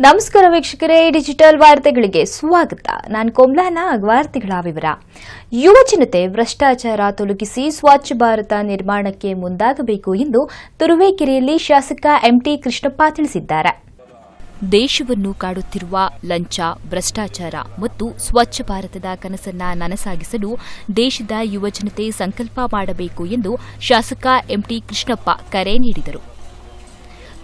ನಮಸ್ಕಾರ ವೀಕ್ಷಕರೇ ಡಿಜಿಟಲ್ ವಾರ್ತೆಗಳಿಗೆ ಸ್ವಾಗತ. ನಾನು ಕೋಮ್ಲಾನ, ವಾರ್ತೆಗಳ ವಿವರ. ಯುವಜನತೆ ಭ್ರಷ್ಟಾಚಾರ ತೊಲಗಿಸಿ ಸ್ವಚ್ಛ ಭಾರತ ನಿರ್ಮಾಣಕ್ಕೆ ಮುಂದಾಗಬೇಕು ಎಂದು ತುರುವೇಕೆರೆಯಲ್ಲಿ ಶಾಸಕ ಎಂಟಿ ಕೃಷ್ಣಪ್ಪ ತಿಳಿಸಿದ್ದಾರೆ. ದೇಶವನ್ನು ಕಾಡುತ್ತಿರುವ ಲಂಚ, ಭ್ರಷ್ಟಾಚಾರ ಮತ್ತು ಸ್ವಚ್ಛ ಭಾರತದ ಕನಸನ್ನ ನನಸಾಗಿಸಲು ದೇಶದ ಯುವಜನತೆ ಸಂಕಲ್ಪ ಮಾಡಬೇಕು ಎಂದು ಶಾಸಕ ಎಂಟಿ ಕೃಷ್ಣಪ್ಪ ಕರೆ ನೀಡಿದರು.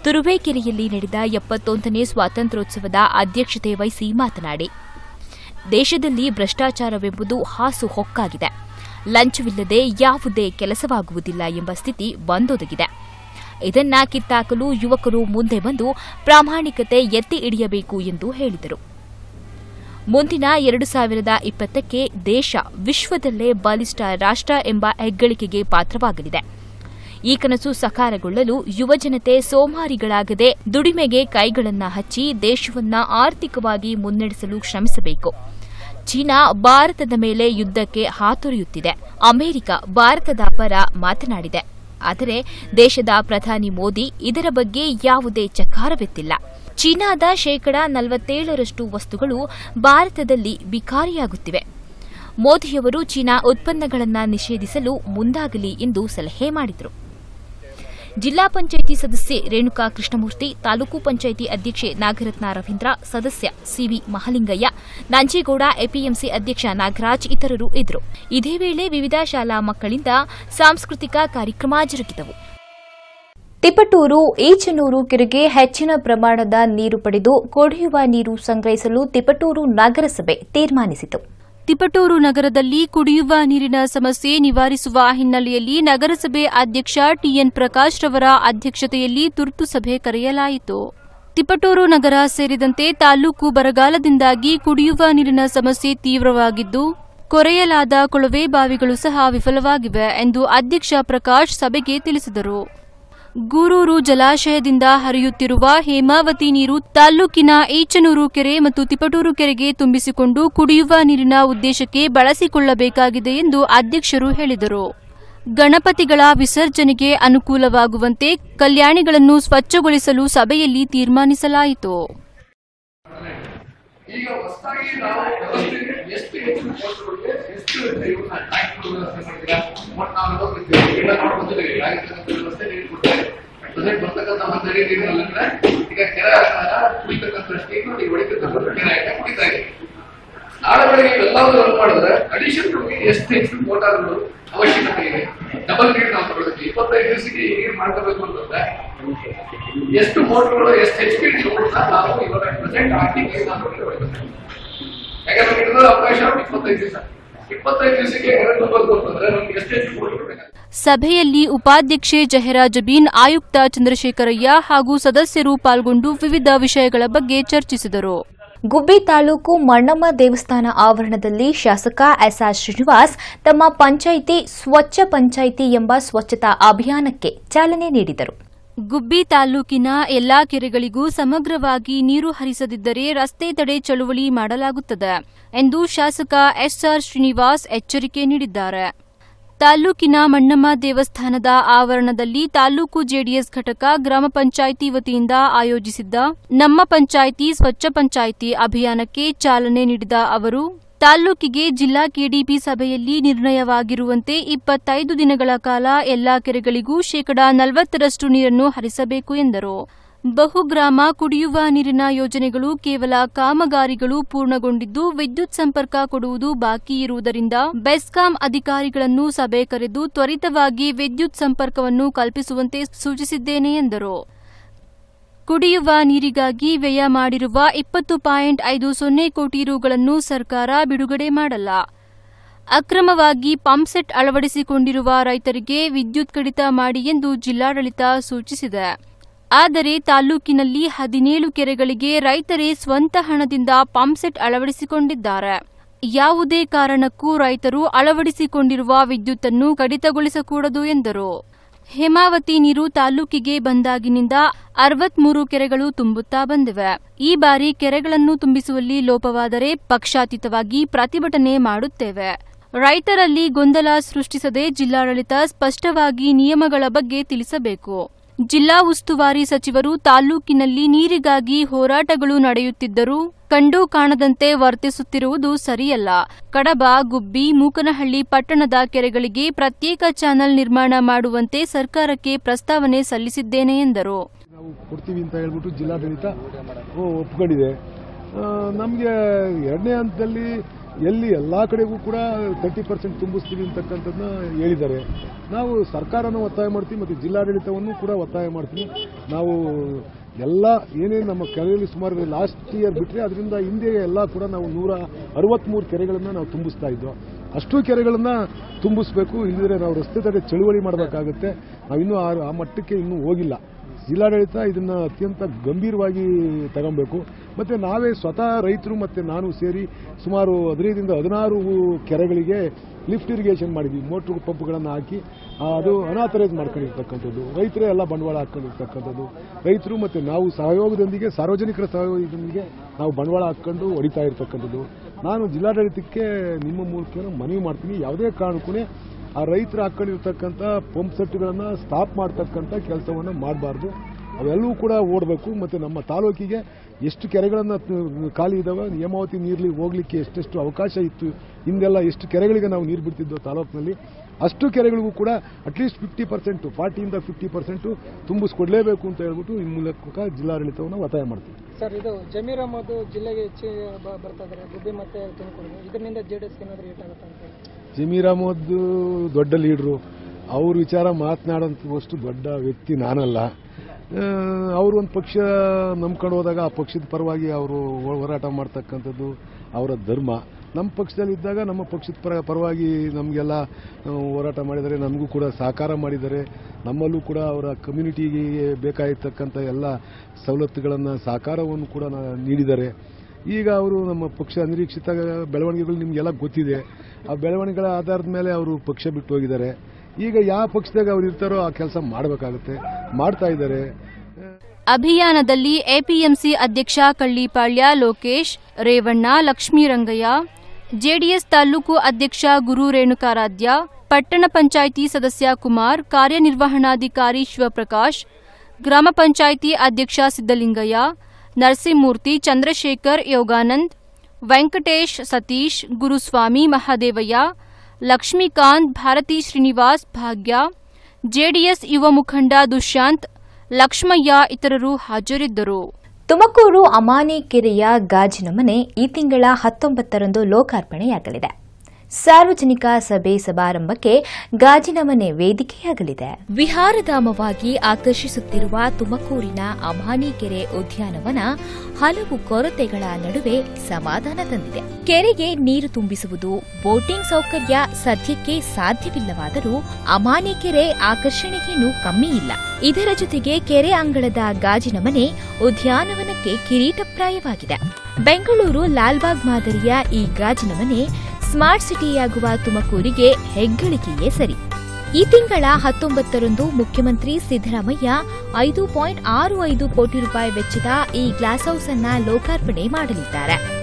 ತುರುವೇಕೆರೆಯಲ್ಲಿ ನಡೆದ ಎಪ್ಪತ್ತೊಂದನೇ ಸ್ವಾತಂತ್ರ್ಯೋತ್ಸವದ ಅಧ್ಯಕ್ಷತೆ ವಹಿಸಿ ಮಾತನಾಡಿ, ದೇಶದಲ್ಲಿ ಭ್ರಷ್ಟಾಚಾರವೆಂಬುದು ಹಾಸು ಹೊಕ್ಕಾಗಿದೆ. ಲಂಚವಿಲ್ಲದೆ ಯಾವುದೇ ಕೆಲಸವಾಗುವುದಿಲ್ಲ ಎಂಬ ಸ್ಥಿತಿ ಬಂದೊದಗಿದೆ. ಇದನ್ನ ಕಿತ್ತಾಕಲು ಯುವಕರು ಮುಂದೆ ಬಂದು ಪ್ರಾಮಾಣಿಕತೆ ಎತ್ತಿ ಹಿಡಿಯಬೇಕು ಎಂದು ಹೇಳಿದರು. ಮುಂದಿನ ಎರಡು ಸಾವಿರದ ಇಪ್ಪತ್ತಕ್ಕೆ ದೇಶ ವಿಶ್ವದಲ್ಲೇ ಬಲಿಷ್ಠ ರಾಷ್ಟ ಎಂಬ ಹೆಗ್ಗಳಿಕೆಗೆ ಪಾತ್ರವಾಗಲಿದೆ. ಈ ಕನಸು ಸಕಾರಗೊಳ್ಳಲು ಯುವಜನತೆ ಸೋಮಾರಿಗಳಾಗದೆ ದುಡಿಮೆಗೆ ಕೈಗಳನ್ನ ಹಚ್ಚಿ ದೇಶವನ್ನ ಆರ್ಥಿಕವಾಗಿ ಮುನ್ನಡೆಸಲು ಶ್ರಮಿಸಬೇಕು. ಚೀನಾ ಭಾರತದ ಮೇಲೆ ಯುದ್ದಕ್ಕೆ ಹಾತೊರೆಯುತ್ತಿದೆ. ಅಮೆರಿಕ ಭಾರತದ ಪರ ಮಾತನಾಡಿದೆ. ಆದರೆ ದೇಶದ ಪ್ರಧಾನಿ ಮೋದಿ ಇದರ ಬಗ್ಗೆ ಯಾವುದೇ ಚಕಾರವೆತ್ತಿಲ್ಲ. ಚೀನಾದ ಶೇಕಡಾ ನಲವತ್ತೇಳರಷ್ಟು ವಸ್ತುಗಳು ಭಾರತದಲ್ಲಿ ಬಿಕಾರಿಯಾಗುತ್ತಿವೆ. ಮೋದಿಯವರು ಚೀನಾ ಉತ್ಪನ್ನಗಳನ್ನು ನಿಷೇಧಿಸಲು ಮುಂದಾಗಲಿ ಎಂದು ಸಲಹೆ ಮಾಡಿದರು. ಜಿಲ್ಲಾ ಪಂಚಾಯಿತಿ ಸದಸ್ಯೆ ರೇಣುಕಾ ಕೃಷ್ಣಮೂರ್ತಿ, ತಾಲೂಕು ಪಂಚಾಯಿತಿ ಅಧ್ಯಕ್ಷೆ ನಾಗರತ್ನ ರವೀಂದ್ರ, ಸದಸ್ಯ ಸಿವಿ ಮಹಲಿಂಗಯ್ಯ, ನಂಜೇಗೌಡ ಎಪಿಎಂಸಿ ಅಧ್ಯಕ್ಷ ನಾಗರಾಜ್ ಇತರರು ಇದ್ದರು. ಇದೇ ವೇಳೆ ವಿವಿಧ ಶಾಲಾ ಮಕ್ಕಳಿಂದ ಸಾಂಸ್ಕೃತಿಕ ಕಾರ್ಯಕ್ರಮ ಜರುಗಿದವು. ತಿಪಟೂರು, ಈಚನೂರು ಕೆರೆಗೆ ಹೆಚ್ಚಿನ ಪ್ರಮಾಣದ ನೀರು ಪಡೆದು ಕೊಡಿಯುವ ನೀರು ಸಂಗ್ರಹಿಸಲು ತಿಪಟೂರು ನಗರಸಭೆ ತೀರ್ಮಾನಿಸಿತು. ತಿಪಟೂರು ನಗರದಲ್ಲಿ ಕುಡಿಯುವ ನೀರಿನ ಸಮಸ್ಯೆ ನಿವಾರಿಸುವ ಹಿನ್ನೆಲೆಯಲ್ಲಿ ನಗರಸಭೆ ಅಧ್ಯಕ್ಷ ಟಿಎನ್ ಪ್ರಕಾಶ್ ರವರ ಅಧ್ಯಕ್ಷತೆಯಲ್ಲಿ ತುರ್ತು ಸಭೆ ಕರೆಯಲಾಯಿತು. ತಿಪಟೂರು ನಗರ ಸೇರಿದಂತೆ ತಾಲೂಕು ಬರಗಾಲದಿಂದಾಗಿ ಕುಡಿಯುವ ನೀರಿನ ಸಮಸ್ಯೆ ತೀವ್ರವಾಗಿದ್ದು, ಕೊರೆಯಲಾದ ಕೊಳವೆ ಬಾವಿಗಳು ಸಹ ವಿಫಲವಾಗಿವೆ ಎಂದು ಅಧ್ಯಕ್ಷ ಪ್ರಕಾಶ್ ಸಭೆಗೆ ತಿಳಿಸಿದರು. ಗೂರೂರು ಜಲಾಶಯದಿಂದ ಹರಿಯುತ್ತಿರುವ ಹೇಮಾವತಿ ನೀರು ತಾಲ್ಲೂಕಿನ ಈಚನೂರು ಕೆರೆ ಮತ್ತು ತಿಪಟೂರು ಕೆರೆಗೆ ತುಂಬಿಸಿಕೊಂಡು ಕುಡಿಯುವ ನೀರಿನ ಉದ್ದೇಶಕ್ಕೆ ಬಳಸಿಕೊಳ್ಳಬೇಕಾಗಿದೆ ಎಂದು ಅಧ್ಯಕ್ಷರು ಹೇಳಿದರು. ಗಣಪತಿಗಳ ವಿಸರ್ಜನೆಗೆ ಅನುಕೂಲವಾಗುವಂತೆ ಕಲ್ಯಾಣಿಗಳನ್ನು ಸ್ವಚ್ಛಗೊಳಿಸಲು ಸಭೆಯಲ್ಲಿ ತೀರ್ಮಾನಿಸಲಾಯಿತು. ಈಗ ಹೊಸದಾಗಿ ನಾವು ಎಷ್ಟು ಹೆಚ್ಚು ಪೋಸ್ಟ್ಗಳಿಗೆ ಎಷ್ಟು ಇವ್ರನ್ನ ಹಾಕಿ ವ್ಯವಸ್ಥೆ ಬರ್ತಕ್ಕಂಥ ಮಂದಿರ ಈಗ ಕೆರೆ ಆಕಾರ ಕುಡಿತಕ್ಕಂಥ ಸ್ಟೇಟ್ ಈಗ ಹೊಡಿತಕ್ಕಂಥ ಕೆರೆ ಆಯ್ತಾ ಕುಡಿತಾ ಇದೆ. ನಾಳೆ ಬೆಳಗ್ಗೆ ಇವೆಲ್ಲವೂ ರನ್ ಮಾಡಿದ್ರೆ ಅಡಿಷನ್ ಎಷ್ಟು ಹೆಚ್ಚು ಮೋಟಾರ್ಗಳು ಅವಶ್ಯಕತೆ ಇದೆ. ಡಬಲ್ ನೀರು ನಾವು ತಗೊಳ್ಬೇಕು ಇಪ್ಪತ್ತೈದು ದಿವಸಕ್ಕೆ ನೀರು ಮಾಡ್ಕೋಬೇಕು ಅಂತಂದ್ರೆ ಎಷ್ಟು ಮೋಟರ್ಗಳು ಎಷ್ಟು ಎಚ್ ಪಿ ಯಾಕಂದ್ರೆ ಇರೋದು ಅವಕಾಶ ಇಪ್ಪತ್ತೈದು ದಿವಸ. ಹೆಚ್ಚು ಸಭೆಯಲ್ಲಿ ಉಪಾಧ್ಯಕ್ಷೆ ಜಹರಾ ಜಬೀನ್ ಆಯುಕ್ತ ಚಂದ್ರಶೇಖರಯ್ಯ ಹಾಗೂ ಸದಸ್ಯರು ಪಾಲ್ಗೊಂಡು ವಿವಿಧ ವಿಷಯಗಳ ಬಗ್ಗೆ ಚರ್ಚಿಸಿದರು. ಗುಬ್ಬಿ ತಾಲೂಕು ಮಣ್ಣಮ್ಮ ದೇವಸ್ಥಾನ ಆವರಣದಲ್ಲಿ ಶಾಸಕ ಎಸ್ಆರ್ ಶ್ರೀನಿವಾಸ್ ತಮ್ಮ ಪಂಚಾಯಿತಿ ಸ್ವಚ್ಛ ಪಂಚಾಯಿತಿ ಎಂಬ ಸ್ವಚ್ಛತಾ ಅಭಿಯಾನಕ್ಕೆ ಚಾಲನೆ ನೀಡಿದರು. ಗುಬ್ಬಿ ತಾಲೂಕಿನ ಎಲ್ಲಾ ಕೆರೆಗಳಿಗೂ ಸಮಗ್ರವಾಗಿ ನೀರು ಹರಿಸದಿದ್ದರೆ ರಸ್ತೆ ತಡೆ ಚಳುವಳಿ ಮಾಡಲಾಗುತ್ತದೆ ಎಂದು ಶಾಸಕ ಎಸ್ಆರ್ ಶ್ರೀನಿವಾಸ್ ಎಚ್ಚರಿಕೆ ನೀಡಿದ್ದಾರೆ. ತಾಲೂಕಿನ ಮಣ್ಣಮ್ಮ ದೇವಸ್ಥಾನದ ಆವರಣದಲ್ಲಿ ತಾಲೂಕು ಜೆಡಿಎಸ್ ಘಟಕ ಗ್ರಾಮ ಪಂಚಾಯಿತಿ ವತಿಯಿಂದ ಆಯೋಜಿಸಿದ್ದ ನಮ್ಮ ಪಂಚಾಯಿತಿ, ಸ್ವಚ್ಛ ಪಂಚಾಯಿತಿ ಅಭಿಯಾನಕ್ಕೆ ಚಾಲನೆ ನೀಡಿದ ಅವರು, ತಾಲ್ಲೂಕಿಗೆ ಜಿಲ್ಲಾ ಕೆಡಿಪಿ ಸಭೆಯಲ್ಲಿ ನಿರ್ಣಯವಾಗಿರುವಂತೆ ಇಪ್ಪತ್ತೈದು ದಿನಗಳ ಕಾಲ ಎಲ್ಲಾ ಕೆರೆಗಳಿಗೂ ಶೇಕಡಾ ನಲವತ್ತರಷ್ಟು ನೀರನ್ನು ಹರಿಸಬೇಕು ಎಂದರು. ಬಹುಗ್ರಾಮ ಕುಡಿಯುವ ನೀರಿನ ಯೋಜನೆಗಳು ಕೇವಲ ಕಾಮಗಾರಿಗಳು ಪೂರ್ಣಗೊಂಡಿದ್ದು ವಿದ್ಯುತ್ ಸಂಪರ್ಕ ಕೊಡುವುದು ಬಾಕಿ ಇರುವುದರಿಂದ ಬೆಸ್ಕಾಂ ಅಧಿಕಾರಿಗಳನ್ನು ಸಭೆ ಕರೆದು ತ್ವರಿತವಾಗಿ ವಿದ್ಯುತ್ ಸಂಪರ್ಕವನ್ನು ಕಲ್ಪಿಸುವಂತೆ ಸೂಚಿಸಿದ್ದೇನೆ ಎಂದರು. ಕುಡಿಯುವ ನೀರಿಗಾಗಿ ವ್ಯಯ ಮಾಡಿರುವ ಇಪ್ಪತ್ತು ಪಾಯಿಂಟ್ ಐದು ಸೊನ್ನೆ ಕೋಟಿ ರುಗಳನ್ನು ಸರ್ಕಾರ ಬಿಡುಗಡೆ ಮಾಡಲ್ಲ. ಅಕ್ರಮವಾಗಿ ಪಂಪ್ಸೆಟ್ ಅಳವಡಿಸಿಕೊಂಡಿರುವ ರೈತರಿಗೆ ವಿದ್ಯುತ್ ಕಡಿತ ಮಾಡಿ ಎಂದು ಜಿಲ್ಲಾಡಳಿತ ಸೂಚಿಸಿದೆ. ಆದರೆ ತಾಲೂಕಿನಲ್ಲಿ ಹದಿನೇಳು ಕೆರೆಗಳಿಗೆ ರೈತರೇ ಸ್ವಂತ ಹಣದಿಂದ ಪಂಪ್ಸೆಟ್ ಅಳವಡಿಸಿಕೊಂಡಿದ್ದಾರೆ. ಯಾವುದೇ ಕಾರಣಕ್ಕೂ ರೈತರು ಅಳವಡಿಸಿಕೊಂಡಿರುವ ವಿದ್ಯುತ್ತನ್ನು ಕಡಿತಗೊಳಿಸಕೂಡದು ಎಂದರು. ಹೇಮಾವತಿ ನೀರು ತಾಲೂಕಿಗೆ ಬಂದಾಗಿನಿಂದ ಅರವತ್ಮೂರು ಕೆರೆಗಳು ತುಂಬುತ್ತಾ ಬಂದಿವೆ. ಈ ಬಾರಿ ಕೆರೆಗಳನ್ನು ತುಂಬಿಸುವಲ್ಲಿ ಲೋಪವಾದರೆ ಪಕ್ಷಾತೀತವಾಗಿ ಪ್ರತಿಭಟನೆ ಮಾಡುತ್ತೇವೆ. ರೈತರಲ್ಲಿ ಗೊಂದಲ ಸೃಷ್ಟಿಸದೆ ಜಿಲ್ಲಾಡಳಿತ ಸ್ಪಷ್ಟವಾಗಿ ನಿಯಮಗಳ ಬಗ್ಗೆ ತಿಳಿಸಬೇಕು. ಜಿಲ್ಲಾ ಉಸ್ತುವಾರಿ ಸಚಿವರು ತಾಲೂಕಿನಲ್ಲಿ ನೀರಿಗಾಗಿ ಹೋರಾಟಗಳು ನಡೆಯುತ್ತಿದ್ದರೂ ಕಂಡು ಕಾಣದಂತೆ ವರ್ತಿಸುತ್ತಿರುವುದು ಸರಿಯಲ್ಲ. ಕಡಬ, ಗುಬ್ಬಿ, ಮೂಕನಹಳ್ಳಿ ಪಟ್ಟಣದ ಕೆರೆಗಳಿಗೆ ಪ್ರತ್ಯೇಕ ಚಾನೆಲ್ ನಿರ್ಮಾಣ ಮಾಡುವಂತೆ ಸರ್ಕಾರಕ್ಕೆ ಪ್ರಸ್ತಾವನೆ ಸಲ್ಲಿಸಿದ್ದೇನೆ ಎಂದರು. ಕೊಡ್ತೀವಿ ಅಂತ ಹೇಳ್ಬಿಟ್ಟು ಜಿಲ್ಲಾಡಳಿತ ಒಪ್ಕೊಂಡಿದೆ. ನಮಗೆ ಎರಡನೇ ಹಂತದಲ್ಲಿ ಎಲ್ಲಿ ಎಲ್ಲ ಕಡೆಗೂ ಕೂಡ ತರ್ಟಿ ಪರ್ಸೆಂಟ್ ತುಂಬಿಸ್ತೀವಿ ಅಂತಕ್ಕಂಥದ್ದನ್ನ ಹೇಳಿದ್ದಾರೆ. ನಾವು ಸರ್ಕಾರನೂ ಒತ್ತಾಯ ಮಾಡ್ತೀವಿ ಮತ್ತು ಜಿಲ್ಲಾಡಳಿತವನ್ನು ಕೂಡ ಒತ್ತಾಯ ಮಾಡ್ತೀವಿ. ನಾವು ಎಲ್ಲ ಏನೇನು ನಮ್ಮ ಕೆರೆಯಲ್ಲಿ ಸುಮಾರು ಲಾಸ್ಟ್ ಇಯರ್ ಬಿಟ್ಟರೆ ಅದರಿಂದ ಹಿಂದೆ ಎಲ್ಲ ಕೂಡ ನಾವು ನೂರ ಅರವತ್ತ್ಮೂರು ಕೆರೆಗಳನ್ನು ನಾವು ತುಂಬಿಸ್ತಾ ಇದ್ದೋ. ಅಷ್ಟು ಕೆರೆಗಳನ್ನು ತುಂಬಿಸ್ಬೇಕು ಇಲ್ಲದ್ರೆ ನಾವು ರಸ್ತೆ ತಡೆ ಚಳುವಳಿ ಮಾಡಬೇಕಾಗುತ್ತೆ. ನಾವು ಇನ್ನೂ ಆ- ಆ ಮಟ್ಟಕ್ಕೆ ಇನ್ನೂ ಹೋಗಿಲ್ಲ. ಜಿಲ್ಲಾಡಳಿತ ಇದನ್ನ ಅತ್ಯಂತ ಗಂಭೀರವಾಗಿ ತಗೊಬೇಕು. ಮತ್ತೆ ನಾವೇ ಸ್ವತಃ ರೈತರು ಮತ್ತೆ ನಾನು ಸೇರಿ ಸುಮಾರು ಹದಿನೈದರಿಂದ ಹದಿನಾರು ಕೆರೆಗಳಿಗೆ ಲಿಫ್ಟ್ ಇರಿಗೇಷನ್ ಮಾಡಿದ್ವಿ. ಮೋಟ್ರ್ ಪಂಪ್ಗಳನ್ನು ಹಾಕಿ ಅದು ಅನಾಥರೈಸ್ ಮಾಡ್ಕೊಂಡಿರ್ತಕ್ಕಂಥದ್ದು. ರೈತರೇ ಎಲ್ಲ ಬಂಡವಾಳ ಹಾಕೊಂಡಿರ್ತಕ್ಕಂಥದ್ದು. ರೈತರು ಮತ್ತೆ ನಾವು ಸಹಯೋಗದೊಂದಿಗೆ, ಸಾರ್ವಜನಿಕರ ಸಹಯೋಗದೊಂದಿಗೆ ನಾವು ಬಂಡವಾಳ ಹಾಕ್ಕೊಂಡು ಹೊಡಿತಾ ಇರ್ತಕ್ಕಂಥದ್ದು. ನಾನು ಜಿಲ್ಲಾಡಳಿತಕ್ಕೆ ನಿಮ್ಮ ಮೂಲಕ ಮನವಿ ಮಾಡ್ತೀನಿ. ಯಾವುದೇ ಕಾರಣಕ್ಕೂ ಆ ರೈತರು ಹಾಕೊಂಡಿರ್ತಕ್ಕಂಥ ಪಂಪ್ ಸೆಟ್ಗಳನ್ನು ಸ್ಟಾಪ್ ಮಾಡ್ತಕ್ಕಂಥ ಕೆಲಸವನ್ನು ಮಾಡಬಾರ್ದು. ಅವೆಲ್ಲವೂ ಕೂಡ ಓಡಬೇಕು. ಮತ್ತು ನಮ್ಮ ತಾಲೂಕಿಗೆ ಎಷ್ಟು ಕೆರೆಗಳನ್ನು ಖಾಲಿ ಇದ್ದಾವೆ ಹೇಮಾವತಿ ನೀರ್ಲಿ ಹೋಗ್ಲಿಕ್ಕೆ ಎಷ್ಟೆಷ್ಟು ಅವಕಾಶ ಇತ್ತು, ಹಿಂದೆಲ್ಲ ಎಷ್ಟು ಕೆರೆಗಳಿಗೆ ನಾವು ನೀರು ಬಿಡ್ತಿದ್ದೋ ತಾಲೂಕಿನಲ್ಲಿ, ಅಷ್ಟು ಕೆರೆಗಳಿಗೂ ಕೂಡ ಅಟ್ಲೀಸ್ಟ್ ಫಿಫ್ಟಿ ಪರ್ಸೆಂಟು ಫಾರ್ಟಿಯಿಂದ ಫಿಫ್ಟಿ ಪರ್ಸೆಂಟು ತುಂಬಿಸ್ಕೊಡ್ಲೇಬೇಕು ಅಂತ ಹೇಳ್ಬಿಟ್ಟು ಈ ಮೂಲಕ ಜಿಲ್ಲಾಡಳಿತವನ್ನು ಒತ್ತಾಯ ಮಾಡ್ತೀವಿ. ಸರ್, ಇದು ಜಮೀರ್ ಅಹಮದ್ ಜಿಲ್ಲೆಗೆ ಹೆಚ್ಚು ಬರ್ತಾ ಇದ್ದಾರೆ ಮತ್ತೆ ತುಮಕೂರು ಇದರಿಂದ ಜೆ ಡಿ ಎಸ್ ಏನಾದರೂ ಏಟಾಗುತ್ತೆ ಅಂತ ಜಮೀರ್ ಅಹಮದ್ ದೊಡ್ಡ ಲೀಡ್ರು. ಅವ್ರ ವಿಚಾರ ಮಾತನಾಡೋಂಥವಷ್ಟು ದೊಡ್ಡ ವ್ಯಕ್ತಿ ನಾನಲ್ಲ. ಅವರು ಒಂದು ಪಕ್ಷ ನಂಬ್ಕೊಂಡು ಹೋದಾಗ ಆ ಪಕ್ಷದ ಪರವಾಗಿ ಅವರು ಹೋರಾಟ ಮಾಡ್ತಕ್ಕಂಥದ್ದು ಅವರ ಧರ್ಮ. ನಮ್ಮ ಪಕ್ಷದಲ್ಲಿ ಇದ್ದಾಗ ನಮ್ಮ ಪಕ್ಷದ ಪರ, ಪರವಾಗಿ ನಮಗೆಲ್ಲ ಹೋರಾಟ ಮಾಡಿದ್ದಾರೆ ನಮಗೂ ಕೂಡ ಸಹಕಾರ ಮಾಡಿದ್ದಾರೆ ನಮ್ಮಲ್ಲೂ ಕೂಡ ಅವರ ಕಮ್ಯುನಿಟಿಗೆ ಬೇಕಾಗಿರ್ತಕ್ಕಂಥ ಎಲ್ಲ ಸವಲತ್ತುಗಳನ್ನು, ಸಹಕಾರವನ್ನು ಕೂಡ ನೀಡಿದ್ದಾರೆ ಈಗ ಅವರು ನಮ್ಮ ಪಕ್ಷ ಅನಿರೀಕ್ಷಿತ ಬೆಳವಣಿಗೆಗಳು ನಿಮಗೆಲ್ಲ ಗೊತ್ತಿದೆ. ಆ ಬೆಳವಣಿಗೆಗಳ ಆಧಾರದ ಮೇಲೆ ಅವರು ಪಕ್ಷ ಬಿಟ್ಟು ಹೋಗಿದ್ದಾರೆ. ಈಗ ಯಾವ ಪಕ್ಷದಾಗ ಅವರು ಇರ್ತಾರೋ ಆ ಕೆಲಸ ಮಾಡಬೇಕಾಗುತ್ತೆ, ಮಾಡ್ತಾ ಇದ್ದಾರೆ. ಅಭಿಯಾನದಲ್ಲಿ ಎಪಿಎಂಸಿ ಅಧ್ಯಕ್ಷ ಕಳ್ಳಿಪಾಳ್ಯ, ಲೋಕೇಶ್, ರೇವಣ್ಣ, ಲಕ್ಷ್ಮೀರಂಗಯ್ಯ, ಜೆಡಿಎಸ್ ತಾಲೂಕು ಅಧ್ಯಕ್ಷ ಗುರು ರೇಣುಕಾರಾಧ್ಯ, ಪಟ್ಟಣ ಪಂಚಾಯಿತಿ ಸದಸ್ಯ ಕುಮಾರ್, ಕಾರ್ಯನಿರ್ವಹಣಾಧಿಕಾರಿ ಶಿವಪ್ರಕಾಶ್, ಗ್ರಾಮ ಪಂಚಾಯಿತಿ ಅಧ್ಯಕ್ಷ ಸಿದ್ದಲಿಂಗಯ್ಯ ನರಸಿಂಹಮೂರ್ತಿ, ಚಂದ್ರಶೇಖರ್, ಯೋಗಾನಂದ್, ವೆಂಕಟೇಶ್ ಸತೀಶ್, ಗುರುಸ್ವಾಮಿ ಮಹಾದೇವಯ್ಯ, ಲಕ್ಷ್ಮೀಕಾಂತ್, ಭಾರತಿ ಶ್ರೀನಿವಾಸ್ ಭಾಗ್ಯ, ಜೆಡಿಎಸ್ ಯುವ ಮುಖಂಡ ದುಷ್ಯಾಂತ್, ಲಕ್ಷ್ಮಯ್ಯ ಇತರರು ಹಾಜರಿದ್ದರು. ತುಮಕೂರು ಅಮಾನಿ ಕೆರೆಯ ಗಾಜಿನ ಮನೆ ಈ ತಿಂಗಳ ಹತ್ತೊಂಬತ್ತರಂದು ಲೋಕಾರ್ಪಣೆಯಾಗಲಿದೆ. ಸಾರ್ವಜನಿಕ ಸಭೆ ಸಮಾರಂಭಕ್ಕೆ ಗಾಜಿನ ಮನೆ ವೇದಿಕೆಯಾಗಲಿದೆ. ವಿಹಾರಧಾಮವಾಗಿ ಆಕರ್ಷಿಸುತ್ತಿರುವ ತುಮಕೂರಿನ ಅಮಾನಿ ಕೆರೆ ಉದ್ಯಾನವನ ಹಲವು ಕೊರತೆಗಳ ನಡುವೆ ಸಮಾಧಾನ ತಂದಿದೆ. ಕೆರೆಗೆ ನೀರು ತುಂಬಿಸುವುದು, ಬೋಟಿಂಗ್ ಸೌಕರ್ಯ ಸದ್ಯಕ್ಕೆ ಸಾಧ್ಯವಿಲ್ಲವಾದರೂ ಅಮಾನಿ ಕೆರೆ ಆಕರ್ಷಣೆಗೇನೂ ಕಮ್ಮಿ ಇಲ್ಲ. ಇದರ ಜೊತೆಗೆ ಕೆರೆ ಅಂಗಳದ ಗಾಜಿನ ಮನೆ ಉದ್ಯಾನವನಕ್ಕೆ ಕಿರೀಟಪ್ರಾಯವಾಗಿದೆ. ಬೆಂಗಳೂರು ಲಾಲ್ಬಾಗ್ ಮಾದರಿಯ ಈ ಗಾಜಿನ ಮನೆ ಸ್ಮಾರ್ಟ್ ಸಿಟಿಯಾಗುವ ತುಮಕೂರಿಗೆ ಹೆಗ್ಗಳಿಕೆಯೇ ಸರಿ. ಈ ತಿಂಗಳ ಹತ್ತೊಂಬತ್ತರಂದು ಮುಖ್ಯಮಂತ್ರಿ ಸಿದ್ದರಾಮಯ್ಯ ಐದು ಪಾಯಿಂಟ್ ಆರು ಐದು ಕೋಟಿ ರೂಪಾಯಿ ವೆಚ್ಚದ ಈ ಗ್ಲಾಸ್ ಹೌಸ್ ಅನ್ನ ಲೋಕಾರ್ಪಣೆ ಮಾಡಲಿದ್ದಾರೆ.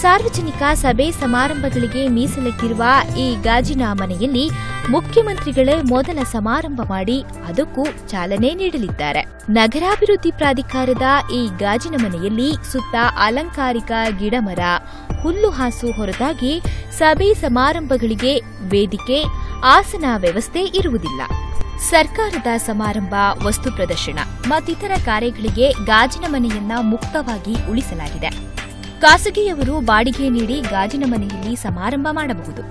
ಸಾರ್ವಜನಿಕ ಸಭೆ ಸಮಾರಂಭಗಳಿಗೆ ಮೀಸಲಿಟ್ಟಿರುವ ಈ ಗಾಜಿನ ಮನೆಯಲ್ಲಿ ಮುಖ್ಯಮಂತ್ರಿಗಳೇ ಮೊದಲ ಸಮಾರಂಭ ಮಾಡಿ ಅದಕ್ಕೂ ಚಾಲನೆ ನೀಡಲಿದ್ದಾರೆ. ನಗರಾಭಿವೃದ್ಧಿ ಪ್ರಾಧಿಕಾರದ ಈ ಗಾಜಿನ ಮನೆಯಲ್ಲಿ ಸುತ್ತ ಅಲಂಕಾರಿಕ ಗಿಡಮರ ಹುಲ್ಲುಹಾಸು ಹೊರತಾಗಿ ಸಭೆ ಸಮಾರಂಭಗಳಿಗೆ ವೇದಿಕೆ, ಆಸನ ವ್ಯವಸ್ಥೆ ಇರುವುದಿಲ್ಲ. ಸರ್ಕಾರದ ಸಮಾರಂಭ, ವಸ್ತು ಪ್ರದರ್ಶನ ಮತ್ತಿತರ ಕಾರ್ಯಗಳಿಗೆ ಗಾಜಿನ ಮನೆಯನ್ನ ಮುಕ್ತವಾಗಿ ಉಳಿಸಲಾಗಿದೆ. ಖಾಸಗಿಯವರು ಬಾಡಿಗೆ ನೀಡಿ ಗಾಜಿನ ಮನೆಯಲ್ಲಿ ಸಮಾರಂಭ ಮಾಡಬಹುದು.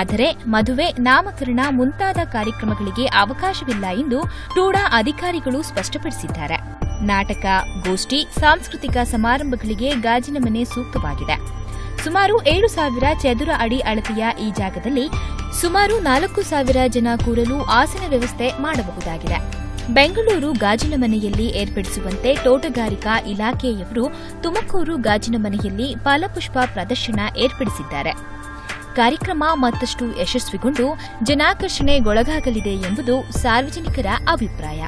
ಆದರೆ ಮದುವೆ ನಾಮಕರಣ ಮುಂತಾದ ಕಾರ್ಯಕ್ರಮಗಳಿಗೆ ಅವಕಾಶವಿಲ್ಲ ಎಂದು ಟೂಡಾ ಅಧಿಕಾರಿಗಳು ಸ್ಪಷ್ಟಪಡಿಸಿದ್ದಾರೆ. ನಾಟಕ, ಗೋಷ್ಠಿ, ಸಾಂಸ್ಕೃತಿಕ ಸಮಾರಂಭಗಳಿಗೆ ಗಾಜಿನ ಮನೆ ಸೂಕ್ತವಾಗಿದೆ. ಸುಮಾರು ಏಳು ಸಾವಿರ ಚದುರ ಅಡಿ ಅಳತೆಯ ಈ ಜಾಗದಲ್ಲಿ ಸುಮಾರು ನಾಲ್ಕು ಸಾವಿರ ಜನ ಕೂರಲು ಆಸನ ವ್ಯವಸ್ಥೆ ಮಾಡಬಹುದಾಗಿದೆ. ಬೆಂಗಳೂರು ಗಾಜಿನ ಮನೆಯಲ್ಲಿ ಏರ್ಪಡಿಸುವಂತೆ ತೋಟಗಾರಿಕಾ ಇಲಾಖೆಯವರು ತುಮಕೂರು ಗಾಜಿನ ಮನೆಯಲ್ಲಿ ಫಲಪುಷ್ಪ ಪ್ರದರ್ಶನ ಏರ್ಪಡಿಸಿದ್ದಾರೆ. ಕಾರ್ಯಕ್ರಮ ಮತ್ತಷ್ಟು ಯಶಸ್ವಿಗೊಂಡು ಜನಾಕರ್ಷಣೆಗೊಳಗಾಗಲಿದೆ ಎಂಬುದು ಸಾರ್ವಜನಿಕರ ಅಭಿಪ್ರಾಯ.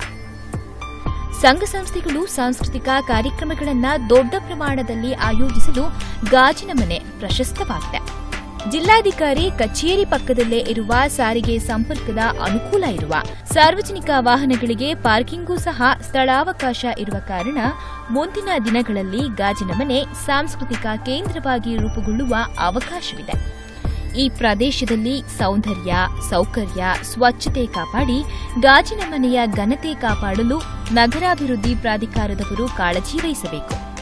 ಸಂಘ ಸಂಸ್ಥೆಗಳು ಸಾಂಸ್ಕೃತಿಕ ಕಾರ್ಯಕ್ರಮಗಳನ್ನು ದೊಡ್ಡ ಪ್ರಮಾಣದಲ್ಲಿ ಆಯೋಜಿಸಲು ಗಾಜಿನ ಮನೆ ಪ್ರಶಸ್ತವಾಗಿದೆ. ಜಿಲ್ಲಾಧಿಕಾರಿ ಕಚೇರಿ ಪಕ್ಕದಲ್ಲೇ ಇರುವ ಸಾರಿಗೆ ಸಂಪರ್ಕದ ಅನುಕೂಲ ಇರುವ ಸಾರ್ವಜನಿಕ ವಾಹನಗಳಿಗೆ ಪಾರ್ಕಿಂಗೂ ಸಹ ಸ್ಥಳಾವಕಾಶ ಇರುವ ಕಾರಣ ಮುಂದಿನ ದಿನಗಳಲ್ಲಿ ಗಾಜಿನ ಮನೆ ಸಾಂಸ್ಕೃತಿಕ ಕೇಂದ್ರವಾಗಿ ರೂಪುಗೊಳ್ಳುವ ಅವಕಾಶವಿದೆ. ಈ ಪ್ರದೇಶದಲ್ಲಿ ಸೌಂದರ್ಯ, ಸೌಕರ್ಯ, ಸ್ವಚ್ಛತೆ ಕಾಪಾಡಿ ಗಾಜಿನ ಮನೆಯ ಘನತೆ ಕಾಪಾಡಲು ನಗರಾಭಿವೃದ್ಧಿ ಪ್ರಾಧಿಕಾರದವರು ಕಾಳಜಿ ವಹಿಸಬೇಕು.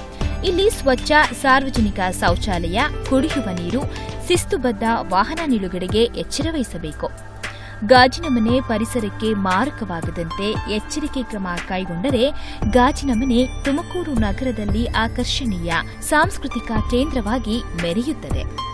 ಇಲ್ಲಿ ಸ್ವಚ್ಛ ಸಾರ್ವಜನಿಕ ಶೌಚಾಲಯ, ಕುಡಿಯುವ ನೀರು ಶಿಸ್ತುಬದ್ಧ ವಾಹನ ನಿಲುಗಡೆಗೆ ಎಚ್ಚರ ವಹಿಸಬೇಕು. ಗಾಜಿನ ಮನೆ ಪರಿಸರಕ್ಕೆ ಮಾರಕವಾಗದಂತೆ ಎಚ್ಚರಿಕೆ ಕ್ರಮ ಕೈಗೊಂಡರೆ ಗಾಜಿನ ಮನೆ ತುಮಕೂರು ನಗರದಲ್ಲಿ ಆಕರ್ಷಣೀಯ ಸಾಂಸ್ಕೃತಿಕ ಕೇಂದ್ರವಾಗಿ ಮೆರೆಯುತ್ತದೆ.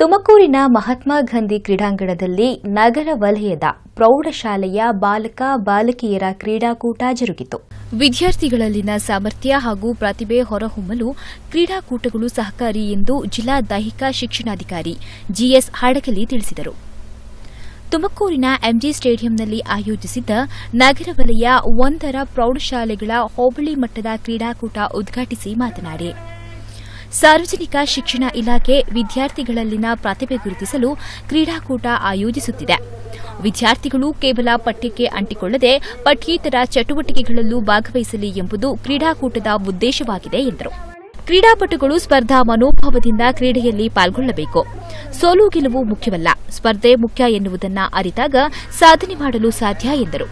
ತುಮಕೂರಿನ ಮಹಾತ್ಮ ಗಾಂಧಿ ಕ್ರೀಡಾಂಗಣದಲ್ಲಿ ನಗರ ವಲಯದ ಪ್ರೌಢಶಾಲೆಯ ಬಾಲಕ, ಬಾಲಕಿಯರ ಕ್ರೀಡಾಕೂಟ ಜರುಗಿತು. ವಿದ್ಯಾರ್ಥಿಗಳಲ್ಲಿನ ಸಾಮರ್ಥ್ಯ ಹಾಗೂ ಪ್ರತಿಭೆ ಹೊರಹೊಮ್ಮಲು ಕ್ರೀಡಾಕೂಟಗಳು ಸಹಕಾರಿ ಎಂದು ಜಿಲ್ಲಾ ದೈಹಿಕ ಶಿಕ್ಷಣಾಧಿಕಾರಿ ಜಿಎಸ್ ಹಾಡಗಲಿ ತಿಳಿಸಿದರು. ತುಮಕೂರಿನ ಎಂಜಿ ಸ್ಟೇಡಿಯಂನಲ್ಲಿ ಆಯೋಜಿಸಿದ್ದ ನಗರ ವಲಯ ಒಂದರ ಪ್ರೌಢಶಾಲೆಗಳ ಹೋಬಳಿ ಮಟ್ಟದ ಕ್ರೀಡಾಕೂಟ ಉದ್ಘಾಟಿಸಿ ಮಾತನಾಡಿ. ಸಾರ್ವಜನಿಕ ಶಿಕ್ಷಣ ಇಲಾಖೆ ವಿದ್ಯಾರ್ಥಿಗಳಲ್ಲಿನ ಪ್ರತಿಭೆ ಗುರುತಿಸಲು ಕ್ರೀಡಾಕೂಟ ಆಯೋಜಿಸುತ್ತಿದೆ. ವಿದ್ಯಾರ್ಥಿಗಳು ಕೇವಲ ಪಠ್ಯಕ್ಕೆ ಅಂಟಿಕೊಳ್ಳದೆ ಪಠ್ಯೇತರ ಚಟುವಟಿಕೆಗಳಲ್ಲೂ ಭಾಗವಹಿಸಲಿ ಎಂಬುದು ಕ್ರೀಡಾಕೂಟದ ಉದ್ದೇಶವಾಗಿದೆ, ಎಂದರು. ಕ್ರೀಡಾಪಟುಗಳು ಸ್ಪರ್ಧಾ ಮನೋಭಾವದಿಂದ ಕ್ರೀಡೆಯಲ್ಲಿ ಪಾಲ್ಗೊಳ್ಳಬೇಕು. ಸೋಲು ಗೆಲುವು ಮುಖ್ಯವಲ್ಲ, ಸ್ಪರ್ಧೆ ಮುಖ್ಯ ಎನ್ನುವುದನ್ನ ಅರಿತಾಗ ಸಾಧನೆ ಮಾಡಲು ಸಾಧ್ಯ, ಎಂದರು.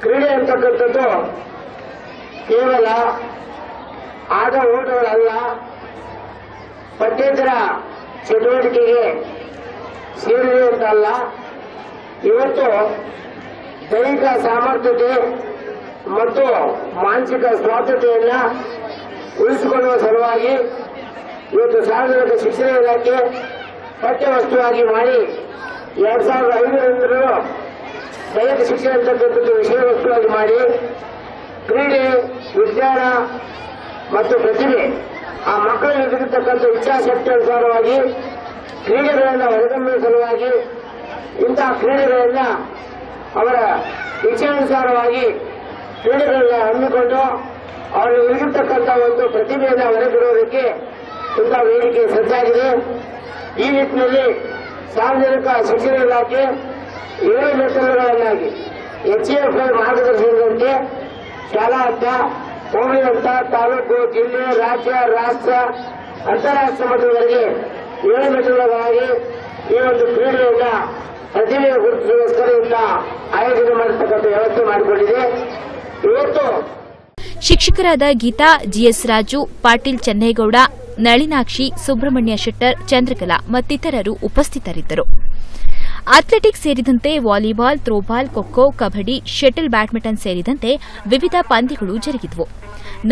ಕ್ರೀಡೆ ಅಂತಕ್ಕಂಥದ್ದು ಕೇವಲ ಆಟ ಓಡೋರಲ್ಲ ಪಠ್ಯೇತರ ಚಟುವಟಿಕೆಗೆ ಸೇರಿದೆ ಅಂತಲ್ಲ. ಇವತ್ತು ದೈಹಿಕ ಸಾಮರ್ಥ್ಯತೆ ಮತ್ತು ಮಾನಸಿಕ ಸ್ವಾತಂತ್ರ್ಯತೆಯನ್ನ ಉಳಿಸಿಕೊಳ್ಳುವ ಸಲುವಾಗಿ ಇವತ್ತು ಸಾರ್ವಜನಿಕ ಶಿಕ್ಷಣ ಇಲಾಖೆ ಪಠ್ಯವಸ್ತುವಾಗಿ ಮಾಡಿ ಎರಡ್ ಸಾವಿರದ ಐದರಿಂದಲೂ ದೈಹಿಕ ಶಿಕ್ಷಣ ಅಂತಕ್ಕಂಥದ್ದು ವಿಷಯ ವಸ್ತುವಾಗಿ ಮಾಡಿ, ಕ್ರೀಡೆ, ವಿಜ್ಞಾನ ಮತ್ತು ಪ್ರತಿಭೆ ಆ ಮಕ್ಕಳಲ್ಲಿ ಇರತಕ್ಕಂಥ ಇಚ್ಛಾಶಕ್ತಿ ಅನುಸಾರವಾಗಿ ಕ್ರೀಡೆಗಳನ್ನು ಹೊರಗಮ್ಮ ಸಲುವಾಗಿ ಇಂತಹ ಕ್ರೀಡೆಗಳನ್ನ ಅವರ ಇಚ್ಛಾನುಸಾರವಾಗಿ ಕ್ರೀಡೆಗಳನ್ನ ಹಮ್ಮಿಕೊಂಡು ಅವರು ಇರತಕ್ಕಂಥ ಒಂದು ಪ್ರತಿಭೆಯನ್ನು ಹೊರಬಿಡುವುದಕ್ಕೆ ಇಂತಹ ವೇದಿಕೆ ಸಜ್ಜಾಗಿದೆ. ಈ ನಿಟ್ಟಿನಲ್ಲಿ ಸಾರ್ವಜನಿಕ ಶಿಕ್ಷಣ ಇಲಾಖೆ ಏಳು ಮೆಟ್ಟಲುಗಳನ್ನಾಗಿ ಎಚ್ಎಫ್ಐ ಮಾರ್ಗದರ್ಶನದಂತೆ ಶಾಲಾ ಹಂತ ಹೋಬಳಿ ಹಂತ ತಾಲೂಕು, ಜಿಲ್ಲೆ, ರಾಜ್ಯ, ರಾಷ್ಟ್ರ ಅಂತಾರಾಷ್ಟ್ರೀಯ ಮಟ್ಟದವರೆಗೆ ಏಳು ಈ ಒಂದು ಕ್ರೀಡೆಯನ್ನ ಪ್ರತಿಭೆ ಗುರುತಿಸುವ ಇಂದ ಆಯೋಜನೆ ಮಾಡತಕ್ಕಂಥ ವ್ಯವಸ್ಥೆ ಮಾಡಿಕೊಂಡಿದೆ. ಇವತ್ತು ಶಿಕ್ಷಕರಾದ ಗೀತಾ, ಜಿಎಸ್ ರಾಜು, ಪಾಟೀಲ್ ಚೆನ್ನೇಗೌಡ, ನಳಿನಾಕ್ಷಿ, ಸುಬ್ರಹ್ಮಣ್ಯ ಶೆಟ್ಟರ್, ಚಂದ್ರಕಲಾ ಮತ್ತಿತರರು ಉಪಸ್ಥಿತರಿದ್ದರು. ಅಥ್ಲೆಟಿಕ್ಸ್ ಸೇರಿದಂತೆ volleyball, throwball, kho kho, kabaddi, shuttle, badminton ಸೇರಿದಂತೆ ವಿವಿಧ ಪಂದ್ಯಗಳು ಜರುಗಿದವು.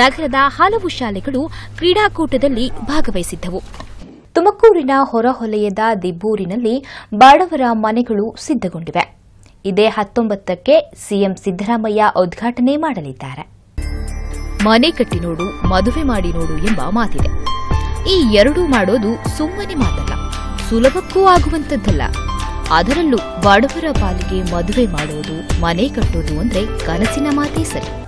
ನಗರದ ಹಲವು ಶಾಲೆಗಳು ಕ್ರೀಡಾಕೂಟದಲ್ಲಿ ಭಾಗವಹಿಸಿದ್ದವು. ತುಮಕೂರಿನ ಹೊರಹೊಲೆಯದ ದಿಬ್ಬೂರಿನಲ್ಲಿ ಬಡವರ ಮನೆಗಳು ಸಿದ್ದಗೊಂಡಿವೆ ಇದೇ ಹತ್ತೊಂಬತ್ತಕ್ಕೆ ಸಿಎಂ ಸಿದ್ದರಾಮಯ್ಯ ಉದ್ಘಾಟನೆ ಮಾಡಲಿದ್ದಾರೆ. ಮನೆ ಕಟ್ಟಿ ನೋಡು, ಮದುವೆ ಮಾಡಿ ನೋಡು ಎಂಬ ಮಾತಿದೆ. ಈ ಎರಡೂ ಮಾಡೋದು ಸುಮ್ಮನೆ ಮಾತಲ್ಲ, ಸುಲಭಕ್ಕೂ ಆಗುವಂತದ್ದಲ್ಲ. ಅದರಲ್ಲೂ ಬಡವರ ಪಾಲಿಗೆ ಮದುವೆ ಮಾಡೋದು, ಮನೆ ಕಟ್ಟೋದು ಅಂದ್ರೆ ಕನಸಿನ ಮಾತೇ ಸರಿ.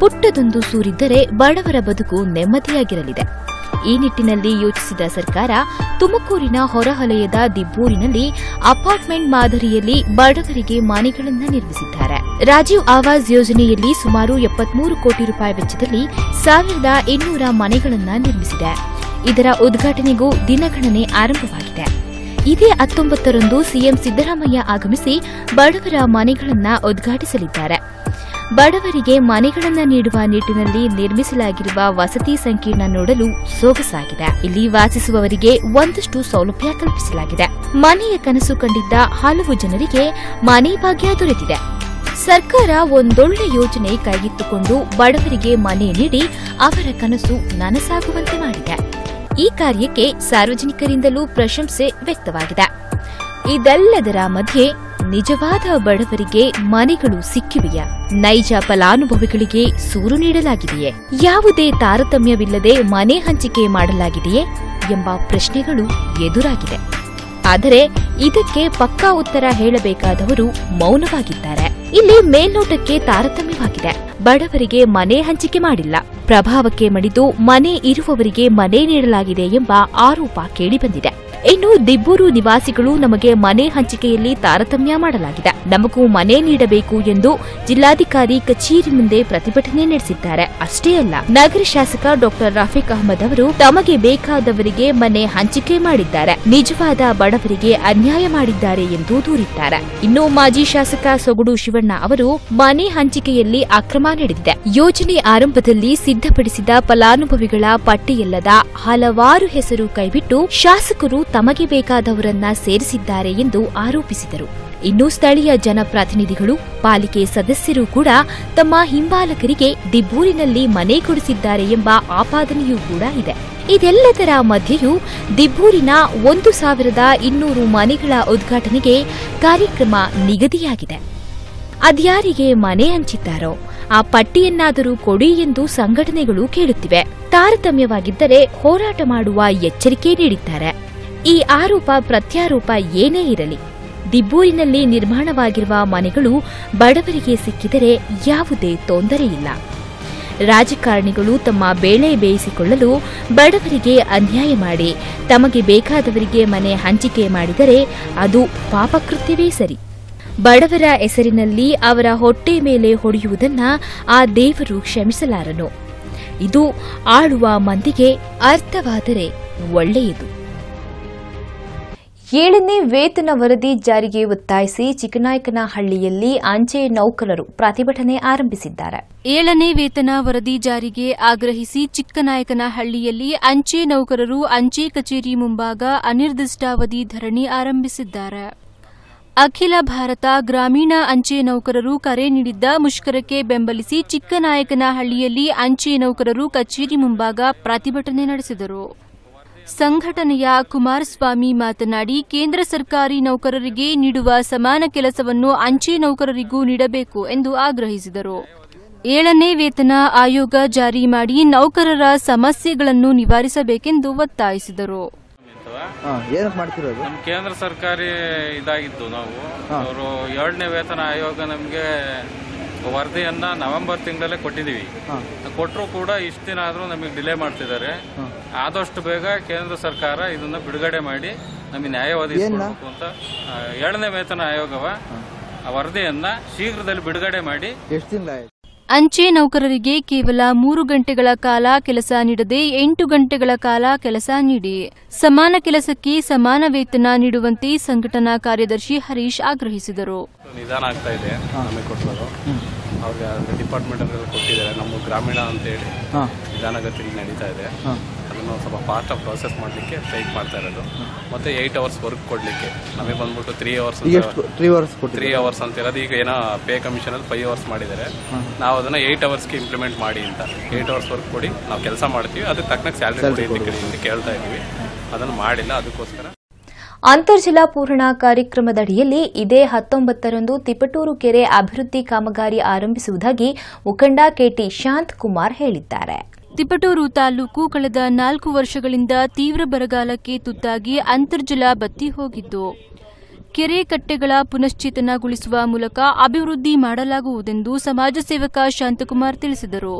ಪುಟ್ಟದೊಂದು ಸೂರಿದ್ದರೆ ಬಡವರ ಬದುಕು ನೆಮ್ಮದಿಯಾಗಿರಲಿದೆ. ಈ ನಿಟ್ಟಿನಲ್ಲಿ ಯೋಚಿಸಿದ ಸರ್ಕಾರ, ತುಮಕೂರಿನ ಹೊರಹಲಯದ ದಿಬ್ಬೂರಿನಲ್ಲಿ ಅಪಾರ್ಟ್ಮೆಂಟ್ ಮಾದರಿಯಲ್ಲಿ ಬಡವರಿಗೆ ಮನೆಗಳನ್ನು ನಿರ್ಮಿಸಿದ್ದಾರೆ. ರಾಜೀವ್ ಆವಾಸ್ ಯೋಜನೆಯಲ್ಲಿ ಸುಮಾರು ಎಪ್ಪತ್ಮೂರು ಕೋಟಿ ರೂಪಾಯಿ ವೆಚ್ಚದಲ್ಲಿ ಸಾವಿರದ ಇನ್ನೂರ ಮನೆಗಳನ್ನು ನಿರ್ಮಿಸಿದೆ. ಇದರ ಉದ್ಘಾಟನೆಗೂ ದಿನಗಣನೆ ಆರಂಭವಾಗಿದೆ. ಇದೇ ಹತ್ತೊಂಬತ್ತರಂದು ಸಿಎಂ ಸಿದ್ದರಾಮಯ್ಯ ಆಗಮಿಸಿ ಬಡವರ ಮನೆಗಳನ್ನು ಉದ್ಘಾಟಿಸಲಿದ್ದಾರೆ. ಬಡವರಿಗೆ ಮನೆಗಳನ್ನು ನೀಡುವ ನಿಟ್ಟಿನಲ್ಲಿ ನಿರ್ಮಿಸಲಾಗಿರುವ ವಸತಿ ಸಂಕೀರ್ಣ ನೋಡಲು ಸೊಗಸಾಗಿದೆ. ಇಲ್ಲಿ ವಾಸಿಸುವವರಿಗೆ ಒಂದಷ್ಟು ಸೌಲಭ್ಯ ಕಲ್ಪಿಸಲಾಗಿದೆ. ಮನೆಯ ಕನಸು ಕಂಡಿದ್ದ ಹಲವು ಜನರಿಗೆ ಮನೆ ಭಾಗ್ಯ ದೊರೆತಿದೆ. ಸರ್ಕಾರ ಒಂದೊಳ್ಳೆ ಯೋಜನೆ ಕೈಗೆತ್ತಿಕೊಂಡು ಬಡವರಿಗೆ ಮನೆ ನೀಡಿ ಅವರ ಕನಸು ನನಸಾಗುವಂತೆ ಮಾಡಿದೆ. ಈ ಕಾರ್ಯಕ್ಕೆ ಸಾರ್ವಜನಿಕರಿಂದಲೂ ಪ್ರಶಂಸೆ ವ್ಯಕ್ತವಾಗಿದೆ. ಇದೆಲ್ಲದರ ಮಧ್ಯೆ ನಿಜವಾದ ಬಡವರಿಗೆ ಮನೆಗಳು ಸಿಕ್ಕಿವೆಯಾ. ನೈಜ ಫಲಾನುಭವಿಗಳಿಗೆ ಸೂರು ನೀಡಲಾಗಿದೆಯೇ? ಯಾವುದೇ ತಾರತಮ್ಯವಿಲ್ಲದೆ ಮನೆ ಹಂಚಿಕೆ ಮಾಡಲಾಗಿದೆಯೇ ಎಂಬ ಪ್ರಶ್ನೆಗಳು ಎದುರಾಗಿದೆ. ಆದರೆ ಇದಕ್ಕೆ ಪಕ್ಕಾ ಉತ್ತರ ಹೇಳಬೇಕಾದವರು ಮೌನವಾಗಿದ್ದಾರೆ. ಇಲ್ಲಿ ಮೇಲ್ನೋಟಕ್ಕೆ ತಾರತಮ್ಯವಾಗಿದೆ. ಬಡವರಿಗೆ ಮನೆ ಹಂಚಿಕೆ ಮಾಡಿಲ್ಲ. ಪ್ರಭಾವಕ್ಕೆ ಮಡಿದು ಮನೆ ಇರುವವರಿಗೆ ಮನೆ ನೀಡಲಾಗಿದೆ ಎಂಬ ಆರೋಪ ಕೇಳಿಬಂದಿದೆ. ಇನ್ನು ದಿಬ್ಬೂರು ನಿವಾಸಿಗಳು ನಮಗೆ ಮನೆ ಹಂಚಿಕೆಯಲ್ಲಿ ತಾರತಮ್ಯ ಮಾಡಲಾಗಿದೆ. ನಮಗೂ ಮನೆ ನೀಡಬೇಕು ಎಂದು ಜಿಲ್ಲಾಧಿಕಾರಿ ಕಚೇರಿ ಮುಂದೆ ಪ್ರತಿಭಟನೆ ನಡೆಸಿದ್ದಾರೆ. ಅಷ್ಟೇ ಅಲ್ಲ, ನಗರ ಶಾಸಕ ಡಾಕ್ಟರ್ ರಫೀಕ್ ಅಹಮದ್ ಅವರು ತಮಗೆ ಬೇಕಾದವರಿಗೆ ಮನೆ ಹಂಚಿಕೆ ಮಾಡಿದ್ದಾರೆ. ನಿಜವಾದ ಬಡವರಿಗೆ ಅನ್ಯಾಯ ಮಾಡಿದ್ದಾರೆ ಎಂದು ದೂರಿದ್ದಾರೆ. ಇನ್ನು ಮಾಜಿ ಶಾಸಕ ಸೊಗಡು ಶಿವಣ್ಣ ಅವರು ಮನೆ ಹಂಚಿಕೆಯಲ್ಲಿ ಅಕ್ರಮ ನಡೆದಿದೆ ಯೋಜನೆ ಆರಂಭದಲ್ಲಿ ಸಿದ್ಧಪಡಿಸಿದ ಫಲಾನುಭವಿಗಳ ಪಟ್ಟಿಯಲ್ಲದ ಹಲವಾರು ಹೆಸರು ಕೈಬಿಟ್ಟು ಶಾಸಕರು ತಮಗೆ ಬೇಕಾದವರನ್ನ ಸೇರಿಸಿದ್ದಾರೆ ಎಂದು ಆರೋಪಿಸಿದರು. ಇನ್ನು ಸ್ಥಳೀಯ ಜನಪ್ರತಿನಿಧಿಗಳು, ಪಾಲಿಕೆ ಸದಸ್ಯರು ಕೂಡ ತಮ್ಮ ಹಿಂಬಾಲಕರಿಗೆ ದಿಬ್ಬೂರಿನಲ್ಲಿ ಮನೆ ಕೊಡಿಸಿದ್ದಾರೆ ಎಂಬ ಆಪಾದನೆಯೂ ಕೂಡ ಇದೆ. ಇದೆಲ್ಲದರ ಮಧ್ಯೆಯೂ ದಿಬ್ಬೂರಿನ ಒಂದು ಸಾವಿರದ ಇನ್ನೂರು ಮನೆಗಳ ಉದ್ಘಾಟನೆಗೆ ಕಾರ್ಯಕ್ರಮ ನಿಗದಿಯಾಗಿದೆ. ಅದ್ಯಾರಿಗೆ ಮನೆ ಹಂಚಿದ್ದಾರೋ, ಆ ಪಟ್ಟಿಯನ್ನಾದರೂ ಕೊಡಿ ಎಂದು ಸಂಘಟನೆಗಳು ಕೇಳುತ್ತಿವೆ. ತಾರತಮ್ಯವಾಗಿದ್ದರೆ ಹೋರಾಟ ಮಾಡುವ ಎಚ್ಚರಿಕೆ ನೀಡಿದ್ದಾರೆ. ಈ ಆರೋಪ ಪ್ರತ್ಯಾರೋಪ ಏನೇ ಇರಲಿ, ದಿಬ್ಬೂರಿನಲ್ಲಿ ನಿರ್ಮಾಣವಾಗಿರುವ ಮನೆಗಳು ಬಡವರಿಗೆ ಸಿಕ್ಕಿದರೆ ಯಾವುದೇ ತೊಂದರೆಯಿಲ್ಲ ರಾಜಕಾರಣಿಗಳು ತಮ್ಮ ಬೇಳೆ ಬೇಯಿಸಿಕೊಳ್ಳಲು ಬಡವರಿಗೆ ಅನ್ಯಾಯ ಮಾಡಿ, ತಮಗೆ ಬೇಕಾದವರಿಗೆ ಮನೆ ಹಂಚಿಕೆ ಮಾಡಿದರೆ ಅದು ಪಾಪಕೃತ್ಯವೇ ಸರಿ. ಬಡವರ ಹೆಸರಿನಲ್ಲಿ ಅವರ ಹೊಟ್ಟೆ ಮೇಲೆ ಹೊಡೆಯುವುದನ್ನ ಆ ದೇವರು ಕ್ಷಮಿಸಲಾರನು. ಇದು ಆಳುವ ಮಂದಿಗೆ ಅರ್ಥವಾದರೆ ಒಳ್ಳೆಯದು. ಏಳನೇ ವೇತನ ವರದಿ ಜಾರಿಗೆ ಒತ್ತಾಯಿಸಿ ಚಿಕ್ಕನಾಯಕನಹಳ್ಳಿಯಲ್ಲಿ ಅಂಚೆ ನೌಕರರು ಪ್ರತಿಭಟನೆ ಆರಂಭಿಸಿದ್ದಾರೆ. ಏಳನೇ ವೇತನ ವರದಿ ಜಾರಿಗೆ ಆಗ್ರಹಿಸಿ ಚಿಕ್ಕನಾಯಕನಹಳ್ಳಿಯಲ್ಲಿ ಅಂಚೆ ನೌಕರರು ಅಂಚೆ ಕಚೇರಿ ಮುಂಭಾಗ ಅನಿರ್ದಿಷ್ಟಾವಧಿ ಧರಣಿ ಆರಂಭಿಸಿದ್ದಾರೆ. ಅಖಿಲ ಭಾರತ ಗ್ರಾಮೀಣ ಅಂಚೆ ನೌಕರರು ಕರೆ ನೀಡಿದ್ದ ಮುಷ್ಕರಕ್ಕೆ ಬೆಂಬಲಿಸಿ ಚಿಕ್ಕನಾಯಕನಹಳ್ಳಿಯಲ್ಲಿ ಅಂಚೆ ನೌಕರರು ಕಚೇರಿ ಮುಂಭಾಗ ಪ್ರತಿಭಟನೆ ನಡೆಸಿದರು. ಸಂಘಟನೆಯ ಕುಮಾರಸ್ವಾಮಿ ಮಾತನಾಡಿ ಕೇಂದ್ರ ಸರ್ಕಾರಿ ನೌಕರರಿಗೆ ನೀಡುವ ಸಮಾನ ಕೆಲಸವನ್ನು ಅಂಚೆ ನೌಕರರಿಗೂ ನೀಡಬೇಕು ಎಂದು ಆಗ್ರಹಿಸಿದರು. ಏಳನೇ ವೇತನ ಆಯೋಗ ಜಾರಿ ಮಾಡಿ ನೌಕರರ ಸಮಸ್ಯೆಗಳನ್ನು ನಿವಾರಿಸಬೇಕೆಂದು ಒತ್ತಾಯಿಸಿದರು. ನಮ್ಮ ಕೇಂದ್ರ ಸರ್ಕಾರಿ ಇದಾಗಿದ್ದು ನಾವು. ಅವರು ಎರಡನೇ ವೇತನ ಆಯೋಗ ನಮಗೆ ವರದಿಯನ್ನ ನವೆಂಬರ್ ತಿಂಗಳಲ್ಲೇ ಕೊಟ್ಟಿದ್ದೀವಿ. ಕೊಟ್ಟರು ಕೂಡ ಇಷ್ಟು ದಿನ ಆದರೂ ನಮಗೆ ಡಿಲೇ ಮಾಡ್ತಿದ್ದಾರೆ. ಆದಷ್ಟು ಬೇಗ ಕೇಂದ್ರ ಸರ್ಕಾರ ಇದನ್ನ ಬಿಡುಗಡೆ ಮಾಡಿ ನಮಗೆ ನ್ಯಾಯವಾದಿ ಅಂತ ಏಳನೇ ವೇತನ ಆಯೋಗವ ಆ ವರದಿಯನ್ನ ಶೀಘ್ರದಲ್ಲಿ ಬಿಡುಗಡೆ ಮಾಡಿ. ಎಷ್ಟು ಅಂಚೆ ನೌಕರರಿಗೆ ಕೇವಲ ಮೂರು ಗಂಟೆಗಳ ಕಾಲ ಕೆಲಸ ನೀಡದೆ ಎಂಟು ಗಂಟೆಗಳ ಕಾಲ ಕೆಲಸ ನೀಡಿ. ಸಮಾನ ಕೆಲಸಕ್ಕೆ ಸಮಾನ ವೇತನ ನೀಡುವಂತೆ ಸಂಘಟನಾ ಕಾರ್ಯದರ್ಶಿ ಹರೀಶ್ ಆಗ್ರಹಿಸಿದರು. ನಿಧಾನ ಆಗ್ತಾ ಇದೆ. ಅವ್ರಿಗೆ ಡಿಪಾರ್ಟ್ಮೆಂಟ್ ಅಲ್ಲಿ ಕೊಟ್ಟಿದ್ದಾರೆ. ನಮ್ಮ ಗ್ರಾಮೀಣ ಅಂತೇಳಿ ಹೇಳಿ ನಿಧಾನಗತಿಯಲ್ಲಿ ನಡೀತಾ ಇದೆ. ಅದನ್ನು ಸ್ವಲ್ಪ ಫಾಸ್ಟ್ ಪ್ರಾಸೆಸ್ ಮಾಡಲಿಕ್ಕೆ ಸ್ಟ್ರೈಕ್ ಮಾಡ್ತಾ ಇರೋದು. ಮತ್ತೆ ಏಯ್ಟ್ ಅವರ್ಸ್ ವರ್ಕ್ ಕೊಡಲಿಕ್ಕೆ. ನಮಗೆ ಬಂದ್ಬಿಟ್ಟು three hours three hours three hours ಅಂತ ಇರೋದು. ಈಗ ಏನೋ ಪೇ ಕಮಿಷನ್ ಅಲ್ಲಿ ಫೈವ್ ಅವರ್ಸ್ ಮಾಡಿದ್ದಾರೆ. ನಾವು ಅದನ್ನ ಏಯ್ಟ್ ಅವರ್ಸ್ಗೆ ಇಂಪ್ಲಿಮೆಂಟ್ ಮಾಡಿ ಅಂತ. ಏಯ್ಟ್ ಅವರ್ಸ್ ವರ್ಕ್ ಕೊಡಿ. ನಾವು ಕೆಲಸ ಮಾಡ್ತೀವಿ. ಅದಕ್ಕೆ ತಕ್ಕನಾಗಿ ಸ್ಯಾಲ್ರಿ ಕೊಡಿ ಅಂತ ಕೇಳ್ತಾ ಇದ್ದೀವಿ. ಅದನ್ನು ಮಾಡಿಲ್ಲ. ಅದಕ್ಕೋಸ್ಕರ ಅಂತರ್ಜಲ ಪೂರಣ ಕಾರ್ಯಕ್ರಮದಡಿಯಲ್ಲಿ ಇದೇ ಹತ್ತೊಂಬತ್ತರಂದು ತಿಪಟೂರು ಕೆರೆ ಅಭಿವೃದ್ಧಿ ಕಾಮಗಾರಿ ಆರಂಭಿಸುವುದಾಗಿ ಮುಖಂಡ ಕೆಟಿ ಶಾಂತ್ ಕುಮಾರ್ ಹೇಳಿದ್ದಾರೆ. ತಿಪಟೂರು ತಾಲೂಕು ಕಳೆದ ನಾಲ್ಕು ವರ್ಷಗಳಿಂದ ತೀವ್ರ ಬರಗಾಲಕ್ಕೆ ತುತ್ತಾಗಿ ಅಂತರ್ಜಲ ಬತ್ತಿ ಹೋಗಿದ್ದು ಕೆರೆ ಕಟ್ಟೆಗಳ ಪುನಶ್ಚೇತನಗೊಳಿಸುವ ಮೂಲಕ ಅಭಿವೃದ್ಧಿ ಮಾಡಲಾಗುವುದೆಂದು ಸಮಾಜ ಸೇವಕ ಶಾಂತಕುಮಾರ್ ತಿಳಿಸಿದರು.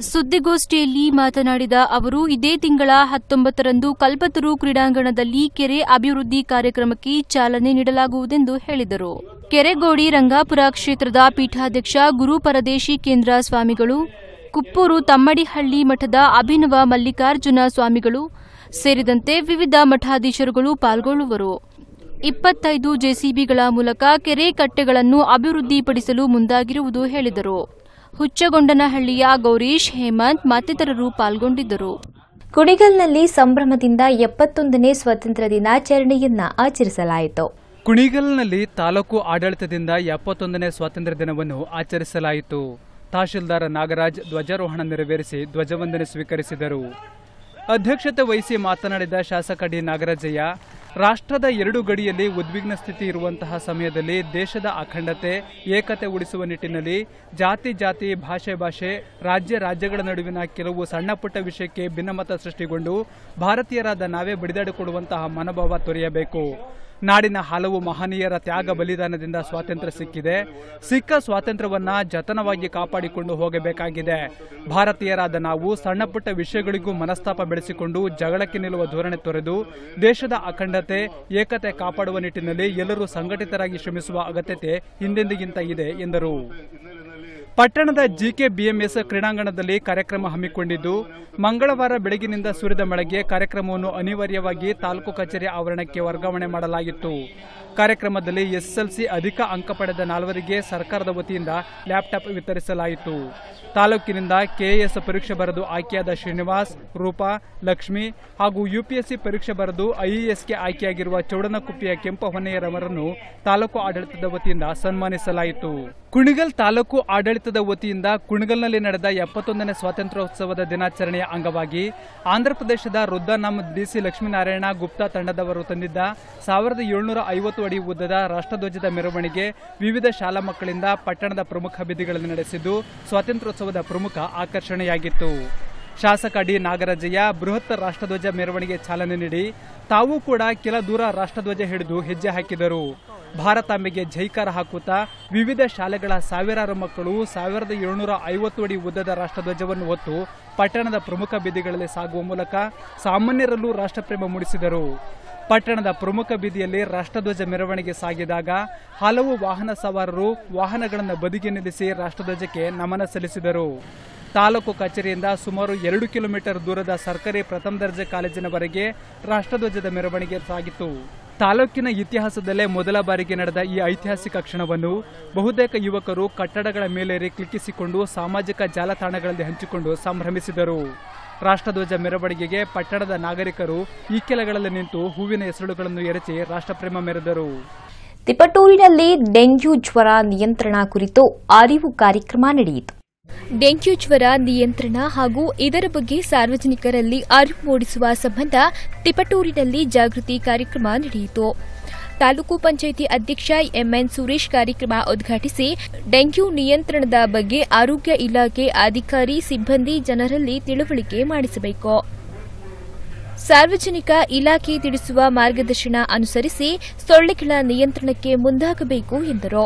ಸುದ್ದಿಗೋಷ್ಠಿಯಲ್ಲಿ ಮಾತನಾಡಿದ ಅವರು, ಇದೇ ತಿಂಗಳ ಹತ್ತೊಂಬತ್ತರಂದು ಕಲ್ಪತರು ಕ್ರೀಡಾಂಗಣದಲ್ಲಿ ಕೆರೆ ಅಭಿವೃದ್ಧಿ ಕಾರ್ಯಕ್ರಮಕ್ಕೆ ಚಾಲನೆ ನೀಡಲಾಗುವುದೆಂದು ಹೇಳಿದರು. ಕೆರೆಗೋಡಿ ರಂಗಾಪುರ ಕ್ಷೇತ್ರದ ಪೀಠಾಧ್ಯಕ್ಷ ಗುರು ಪರದೇಶಿ ಕೇಂದ್ರ ಸ್ವಾಮಿಗಳು, ಕುಪ್ಪೂರು ತಮ್ಮಡಿಹಳ್ಳಿ ಮಠದ ಅಭಿನವ ಮಲ್ಲಿಕಾರ್ಜುನ ಸ್ವಾಮಿಗಳು ಸೇರಿದಂತೆ ವಿವಿಧ ಮಠಾಧೀಶರುಗಳು ಪಾಲ್ಗೊಳ್ಳುವರು. ಇಪ್ಪತ್ತೈದು ಜೆಸಿಬಿಗಳ ಮೂಲಕ ಕೆರೆ ಕಟ್ಟೆಗಳನ್ನು ಅಭಿವೃದ್ಧಿಪಡಿಸಲು ಮುಂದಾಗಿರುವುದು ಹೇಳಿದರು. ಹುಚ್ಚಗೊಂಡನಹಳ್ಳಿಯ ಗೌರೀಶ್ ಹೇಮಂತ್ ಮತ್ತಿತರರು ಪಾಲ್ಗೊಂಡಿದ್ದರು. ಕುಣಿಗಲ್ನಲ್ಲಿ ಸಂಭ್ರಮದಿಂದ ಎಪ್ಪತ್ತೊಂದನೇ ಸ್ವಾತಂತ್ರ್ಯ ದಿನಾಚರಣೆಯನ್ನ ಆಚರಿಸಲಾಯಿತು. ಕುಣಿಗಲ್ನಲ್ಲಿ ತಾಲೂಕು ಆಡಳಿತದಿಂದ ಎಪ್ಪತ್ತೊಂದನೇ ಸ್ವಾತಂತ್ರ್ಯ ದಿನವನ್ನು ಆಚರಿಸಲಾಯಿತು. ತಹಶೀಲ್ದಾರ್ ನಾಗರಾಜ್ ಧ್ವಜಾರೋಹಣ ನೆರವೇರಿಸಿ ಧ್ವಜವಂದನೆ ಸ್ವೀಕರಿಸಿದರು. ಅಧ್ಯಕ್ಷತೆ ವಹಿಸಿ ಮಾತನಾಡಿದ ಶಾಸಕ ಡಿ ನಾಗರಾಜಯ್ಯ ರಾಷ್ಟ್ರದ ಎರಡು ಗಡಿಯಲ್ಲಿ ಉದ್ವಿಗ್ನ ಸ್ಥಿತಿ ಇರುವಂತಹ ಸಮಯದಲ್ಲಿ ದೇಶದ ಅಖಂಡತೆ, ಏಕತೆ ಉಳಿಸುವ ನಿಟ್ಟಿನಲ್ಲಿ ಜಾತಿ ಜಾತಿ, ಭಾಷೆ ಭಾಷೆ, ರಾಜ್ಯ ರಾಜ್ಯಗಳ ನಡುವಿನ ಕೆಲವು ಸಣ್ಣ ಪುಟ್ಟ ವಿಷಯಕ್ಕೆ ಭಿನ್ನಮತ ಸೃಷ್ಟಿಗೊಂಡು ಭಾರತೀಯರಾದ ನಾವೇ ಬಡಿದಾಡಿಕೊಡುವಂತಹ ಮನೋಭಾವ ತೊರೆಯಬೇಕು. ನಾಡಿನ ಹಲವು ಮಹನೀಯರ ತ್ಯಾಗ ಬಲಿದಾನದಿಂದ ಸ್ವಾತಂತ್ರ್ಯ ಸಿಕ್ಕಿದೆ. ಸಿಕ್ಕ ಸ್ವಾತಂತ್ರ್ಯವನ್ನ ಜತನವಾಗಿ ಕಾಪಾಡಿಕೊಂಡು ಹೋಗಬೇಕಾಗಿದೆ. ಭಾರತೀಯರಾದ ನಾವು ಸಣ್ಣ ಪುಟ್ಟ ವಿಷಯಗಳಿಗೂ ಮನಸ್ತಾಪ ಬೆಳೆಸಿಕೊಂಡು ಜಗಳಕ್ಕೆ ನಿಲ್ಲುವ ಧೋರಣೆ ತೊರೆದು ದೇಶದ ಅಖಂಡತೆ, ಏಕತೆ ಕಾಪಾಡುವ ನಿಟ್ಟಿನಲ್ಲಿ ಎಲ್ಲರೂ ಸಂಘಟಿತರಾಗಿ ಶ್ರಮಿಸುವ ಅಗತ್ಯತೆ ಹಿಂದೆಂದಿಗಿಂತ ಇದೆ, ಎಂದರು. ಪಟ್ಟಣದ ಜಿಕೆ ಬಿಎಂಎಸ್ ಕ್ರೀಡಾಂಗಣದಲ್ಲಿ ಕಾರ್ಯಕ್ರಮ ಹಮ್ಮಿಕೊಂಡಿದ್ದು, ಮಂಗಳವಾರ ಬೆಳಗಿನಿಂದ ಸುರಿದ ಮಳೆಗೆ ಕಾರ್ಯಕ್ರಮವನ್ನು ಅನಿವಾರ್ಯವಾಗಿ ತಾಲೂಕು ಕಚೇರಿ ಆವರಣಕ್ಕೆ ವರ್ಗಾವಣೆ ಮಾಡಲಾಗಿತ್ತು. ಕಾರ್ಯಕ್ರಮದಲ್ಲಿ ಎಸ್ಎಸ್ಎಲ್ಸಿ ಅಧಿಕ ಅಂಕ ಪಡೆದ ನಾಲ್ವರಿಗೆ ಸರ್ಕಾರದ ವತಿಯಿಂದ ಲ್ಯಾಪ್ಟಾಪ್ ವಿತರಿಸಲಾಯಿತು. ತಾಲೂಕಿನಿಂದ ಕೆಎಎಸ್ ಪರೀಕ್ಷೆ ಬರೆದು ಆಯ್ಕೆಯಾದ ಶ್ರೀನಿವಾಸ್, ರೂಪಾ, ಲಕ್ಷ್ಮಿ ಹಾಗೂ ಯುಪಿಎಸ್ಸಿ ಪರೀಕ್ಷೆ ಬರೆದು ಐಇಎಸ್ಗೆ ಆಯ್ಕೆಯಾಗಿರುವ ಚೌಡನಕುಪ್ಪಿಯ ಕೆಂಪ ಹೊನ್ನೆಯರವರನ್ನು ತಾಲೂಕು ಆಡಳಿತದ ವತಿಯಿಂದ ಸನ್ಮಾನಿಸಲಾಯಿತು. ಕುಣಿಗಲ್ ತಾಲೂಕು ಆಡಳಿತದ ವತಿಯಿಂದ ಕುಣಿಗಲ್ನಲ್ಲಿ ನಡೆದ ಎಪ್ಪತ್ತೊಂದನೇ ಸ್ವಾತಂತ್ರ್ಯೋತ್ಸವದ ದಿನಾಚರಣೆಯ ಅಂಗವಾಗಿ ಆಂಧ್ರಪ್ರದೇಶದ ರುದ್ದಾನಂ ಡಿಸಿ ಲಕ್ಷ್ಮೀನಾರಾಯಣ ಗುಪ್ತಾ ತಂಡದವರು ತಂದಿದ್ದ ಸಾವಿರದ ಏಳುನೂರ ಐವತ್ತು ಅಡಿ ಉದ್ದದ ರಾಷ್ಟ್ರಧ್ವಜದ ಮೆರವಣಿಗೆ ವಿವಿಧ ಶಾಲಾ ಮಕ್ಕಳಿಂದ ಪಟ್ಟಣದ ಪ್ರಮುಖ ಬೀದಿಗಳಲ್ಲಿ ನಡೆಸಿದ್ದು ಸ್ವಾತಂತ್ರ್ಯೋತ್ಸವದ ಪ್ರಮುಖ ಆಕರ್ಷಣೆಯಾಗಿತ್ತು. ಶಾಸಕ ಡಿ ನಾಗರಾಜಯ್ಯ ಬೃಹತ್ ರಾಷ್ಟ್ರಧ್ವಜ ಮೆರವಣಿಗೆ ಚಾಲನೆ ನೀಡಿ ತಾವೂ ಕೂಡ ಕೆಲ ದೂರ ರಾಷ್ಟ್ರಧ್ವಜ ಹಿಡಿದು ಹೆಜ್ಜೆ ಹಾಕಿದರು. ಭಾರತಾಂಬೆಗೆ ಜೈಕಾರ ಹಾಕುತ್ತಾ ವಿವಿಧ ಶಾಲೆಗಳ ಸಾವಿರಾರು ಮಕ್ಕಳು ಸಾವಿರದ ಏಳ್ನೂರ ಐವತ್ತು ಅಡಿ ಉದ್ದದ ರಾಷ್ಟ್ರಧ್ವಜವನ್ನು ಹೊತ್ತು ಪಟ್ಟಣದ ಪ್ರಮುಖ ಬೀದಿಗಳಲ್ಲಿ ಸಾಗುವ ಮೂಲಕ ಸಾಮಾನ್ಯರಲ್ಲೂ ರಾಷ್ಟ್ರಪ್ರೇಮ ಮೂಡಿಸಿದರು. ಪಟ್ಟಣದ ಪ್ರಮುಖ ಬೀದಿಯಲ್ಲಿ ರಾಷ್ಟ್ರಧ್ವಜ ಮೆರವಣಿಗೆ ಸಾಗಿದಾಗ ಹಲವು ವಾಹನ ಸವಾರರು ವಾಹನಗಳನ್ನು ಬದಿಗೆ ನಿಲ್ಲಿಸಿ ರಾಷ್ಟ್ರಧ್ವಜಕ್ಕೆ ನಮನ ಸಲ್ಲಿಸಿದರು. ತಾಲೂಕು ಕಚೇರಿಯಿಂದ ಸುಮಾರು ಎರಡು ಕಿಲೋಮೀಟರ್ ದೂರದ ಸರ್ಕಾರಿ ಪ್ರಥಮ ದರ್ಜೆ ಕಾಲೇಜಿನವರೆಗೆ ರಾಷ್ಟ್ರಧ್ವಜದ ಮೆರವಣಿಗೆ ಸಾಗಿತು ತಾಲೂಕಿನ ಇತಿಹಾಸದಲ್ಲೇ ಮೊದಲ ಬಾರಿಗೆ ನಡೆದ ಈ ಐತಿಹಾಸಿಕ ಕ್ಷಣವನ್ನು ಬಹುತೇಕ ಯುವಕರು ಕಟ್ಟಡಗಳ ಮೇಲೇರಿ ಕ್ಲಿಕ್ಕಿಸಿಕೊಂಡು ಸಾಮಾಜಿಕ ಜಾಲತಾಣಗಳಲ್ಲಿ ಹಂಚಿಕೊಂಡು ಸಂಭ್ರಮಿಸಿದರು. ರಾಷ್ಟ್ರಧ್ವಜ ಮೆರವಣಿಗೆಗೆ ಪಟ್ಟಣದ ನಾಗರಿಕರು ಇಕ್ಕೆಲಗಳಲ್ಲಿ ನಿಂತು ಹೂವಿನ ಹೆಸರುಗಳನ್ನು ಎರಚಿ ರಾಷ್ಟ್ರಪ್ರೇಮ ಮೆರೆದರು. ತಿಪಟೂರಿನಲ್ಲಿ ಡೆಂಗ್ಯೂ ಜ್ವರ ನಿಯಂತ್ರಣ ಕುರಿತು ಅರಿವು ಕಾರ್ಯಕ್ರಮ ನಡೆಯಿತು. ಡೆಂಗ್ಯೂ ಜ್ವರ ನಿಯಂತ್ರಣ ಹಾಗೂ ಇದರ ಬಗ್ಗೆ ಸಾರ್ವಜನಿಕರಲ್ಲಿ ಅರಿವು ಮೂಡಿಸುವ ಸಂಬಂಧ ತಿಪಟೂರಿನಲ್ಲಿ ಜಾಗೃತಿ ಕಾರ್ಯಕ್ರಮ ನಡೆಯಿತು. ತಾಲೂಕು ಪಂಚಾಯಿತಿ ಅಧ್ಯಕ್ಷ ಎಂಎನ್ ಸುರೇಶ್ ಕಾರ್ಯಕ್ರಮ ಉದ್ಘಾಟಿಸಿ ಡೆಂಗ್ಯೂ ನಿಯಂತ್ರಣದ ಬಗ್ಗೆ ಆರೋಗ್ಯ ಇಲಾಖೆ ಅಧಿಕಾರಿ ಸಿಬ್ಬಂದಿ ಜನರಲ್ಲಿ ತಿಳುವಳಿಕೆ ಮಾಡಿಸಬೇಕು. ಸಾರ್ವಜನಿಕ ಇಲಾಖೆ ತಿಳಿಸುವ ಮಾರ್ಗದರ್ಶನ ಅನುಸರಿಸಿ ಸೊಳ್ಳೆಗಳ ನಿಯಂತ್ರಣಕ್ಕೆ ಮುಂದಾಗಬೇಕು ಎಂದರು.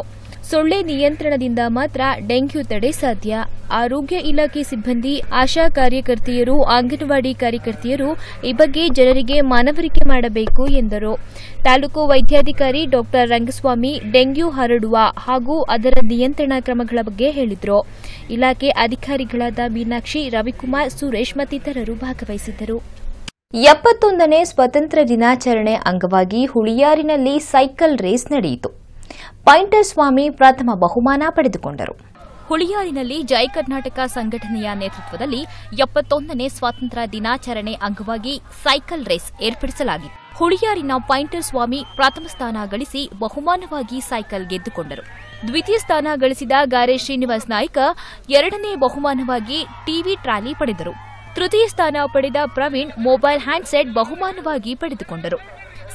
ಸೊಳ್ಳೆ ನಿಯಂತ್ರಣದಿಂದ ಮಾತ್ರ ಡೆಂಗ್ಯೂ ತಡೆ ಸಾಧ್ಯ. ಆರೋಗ್ಯ ಇಲಾಖೆ ಸಿಬ್ಬಂದಿ, ಆಶಾ ಕಾರ್ಯಕರ್ತೆಯರು, ಅಂಗನವಾಡಿ ಕಾರ್ಯಕರ್ತೆಯರು ಈ ಬಗ್ಗೆ ಜನರಿಗೆ ಮನವರಿಕೆ ಮಾಡಬೇಕು ಎಂದರು. ತಾಲೂಕು ವೈದ್ಯಾಧಿಕಾರಿ ಡಾ. ರಂಗಸ್ವಾಮಿ ಡೆಂಗ್ಯೂ ಹರಡುವ ಹಾಗೂ ಅದರ ನಿಯಂತ್ರಣ ಕ್ರಮಗಳ ಬಗ್ಗೆ ಹೇಳಿದರು. ಇಲಾಖೆ ಅಧಿಕಾರಿಗಳಾದ ಮೀನಾಕ್ಷಿ, ರವಿಕುಮಾರ್, ಸುರೇಶ್ ಮತ್ತಿತರರು ಭಾಗವಹಿಸಿದ್ದರು. ಎಪ್ಪತ್ತೊಂದನೇ ಸ್ವತಂತ್ರ ದಿನಾಚರಣೆ ಅಂಗವಾಗಿ ಹುಳಿಯಾರಿನಲ್ಲಿ ಸೈಕಲ್ ರೇಸ್ ನಡೆಯಿತು. ಪೈಂಟರ್ ಸ್ವಾಮಿ ಪ್ರಥಮ ಬಹುಮಾನ ಪಡೆದುಕೊಂಡರು. ಹುಳಿಯಾರಿನಲ್ಲಿ ಜೈ ಕರ್ನಾಟಕ ಸಂಘಟನೆಯ ನೇತೃತ್ವದಲ್ಲಿ ಎಪ್ಪತ್ತೊಂದನೇ ಸ್ವಾತಂತ್ರ್ಯ ದಿನಾಚರಣೆ ಅಂಗವಾಗಿ ಸೈಕಲ್ ರೇಸ್ ಏರ್ಪಡಿಸಲಾಗಿತ್ತು ಹುಳಿಯಾರಿನ ಪೈಂಟರ್ ಸ್ವಾಮಿ ಪ್ರಥಮ ಸ್ಥಾನ ಗಳಿಸಿ ಬಹುಮಾನವಾಗಿ ಸೈಕಲ್ ಗೆದ್ದುಕೊಂಡರು. ದ್ವಿತೀಯ ಸ್ಥಾನ ಗಳಿಸಿದ ಗಾರೆ ಶ್ರೀನಿವಾಸ್ ನಾಯ್ಕ ಎರಡನೇ ಬಹುಮಾನವಾಗಿ ಟಿವಿ ಟ್ರಾಲಿ ಪಡೆದರು. ತೃತೀಯ ಸ್ಥಾನ ಪಡೆದ ಪ್ರವೀಣ್ ಮೊಬೈಲ್ ಹ್ಯಾಂಡ್ಸೆಟ್ ಬಹುಮಾನವಾಗಿ ಪಡೆದುಕೊಂಡರು.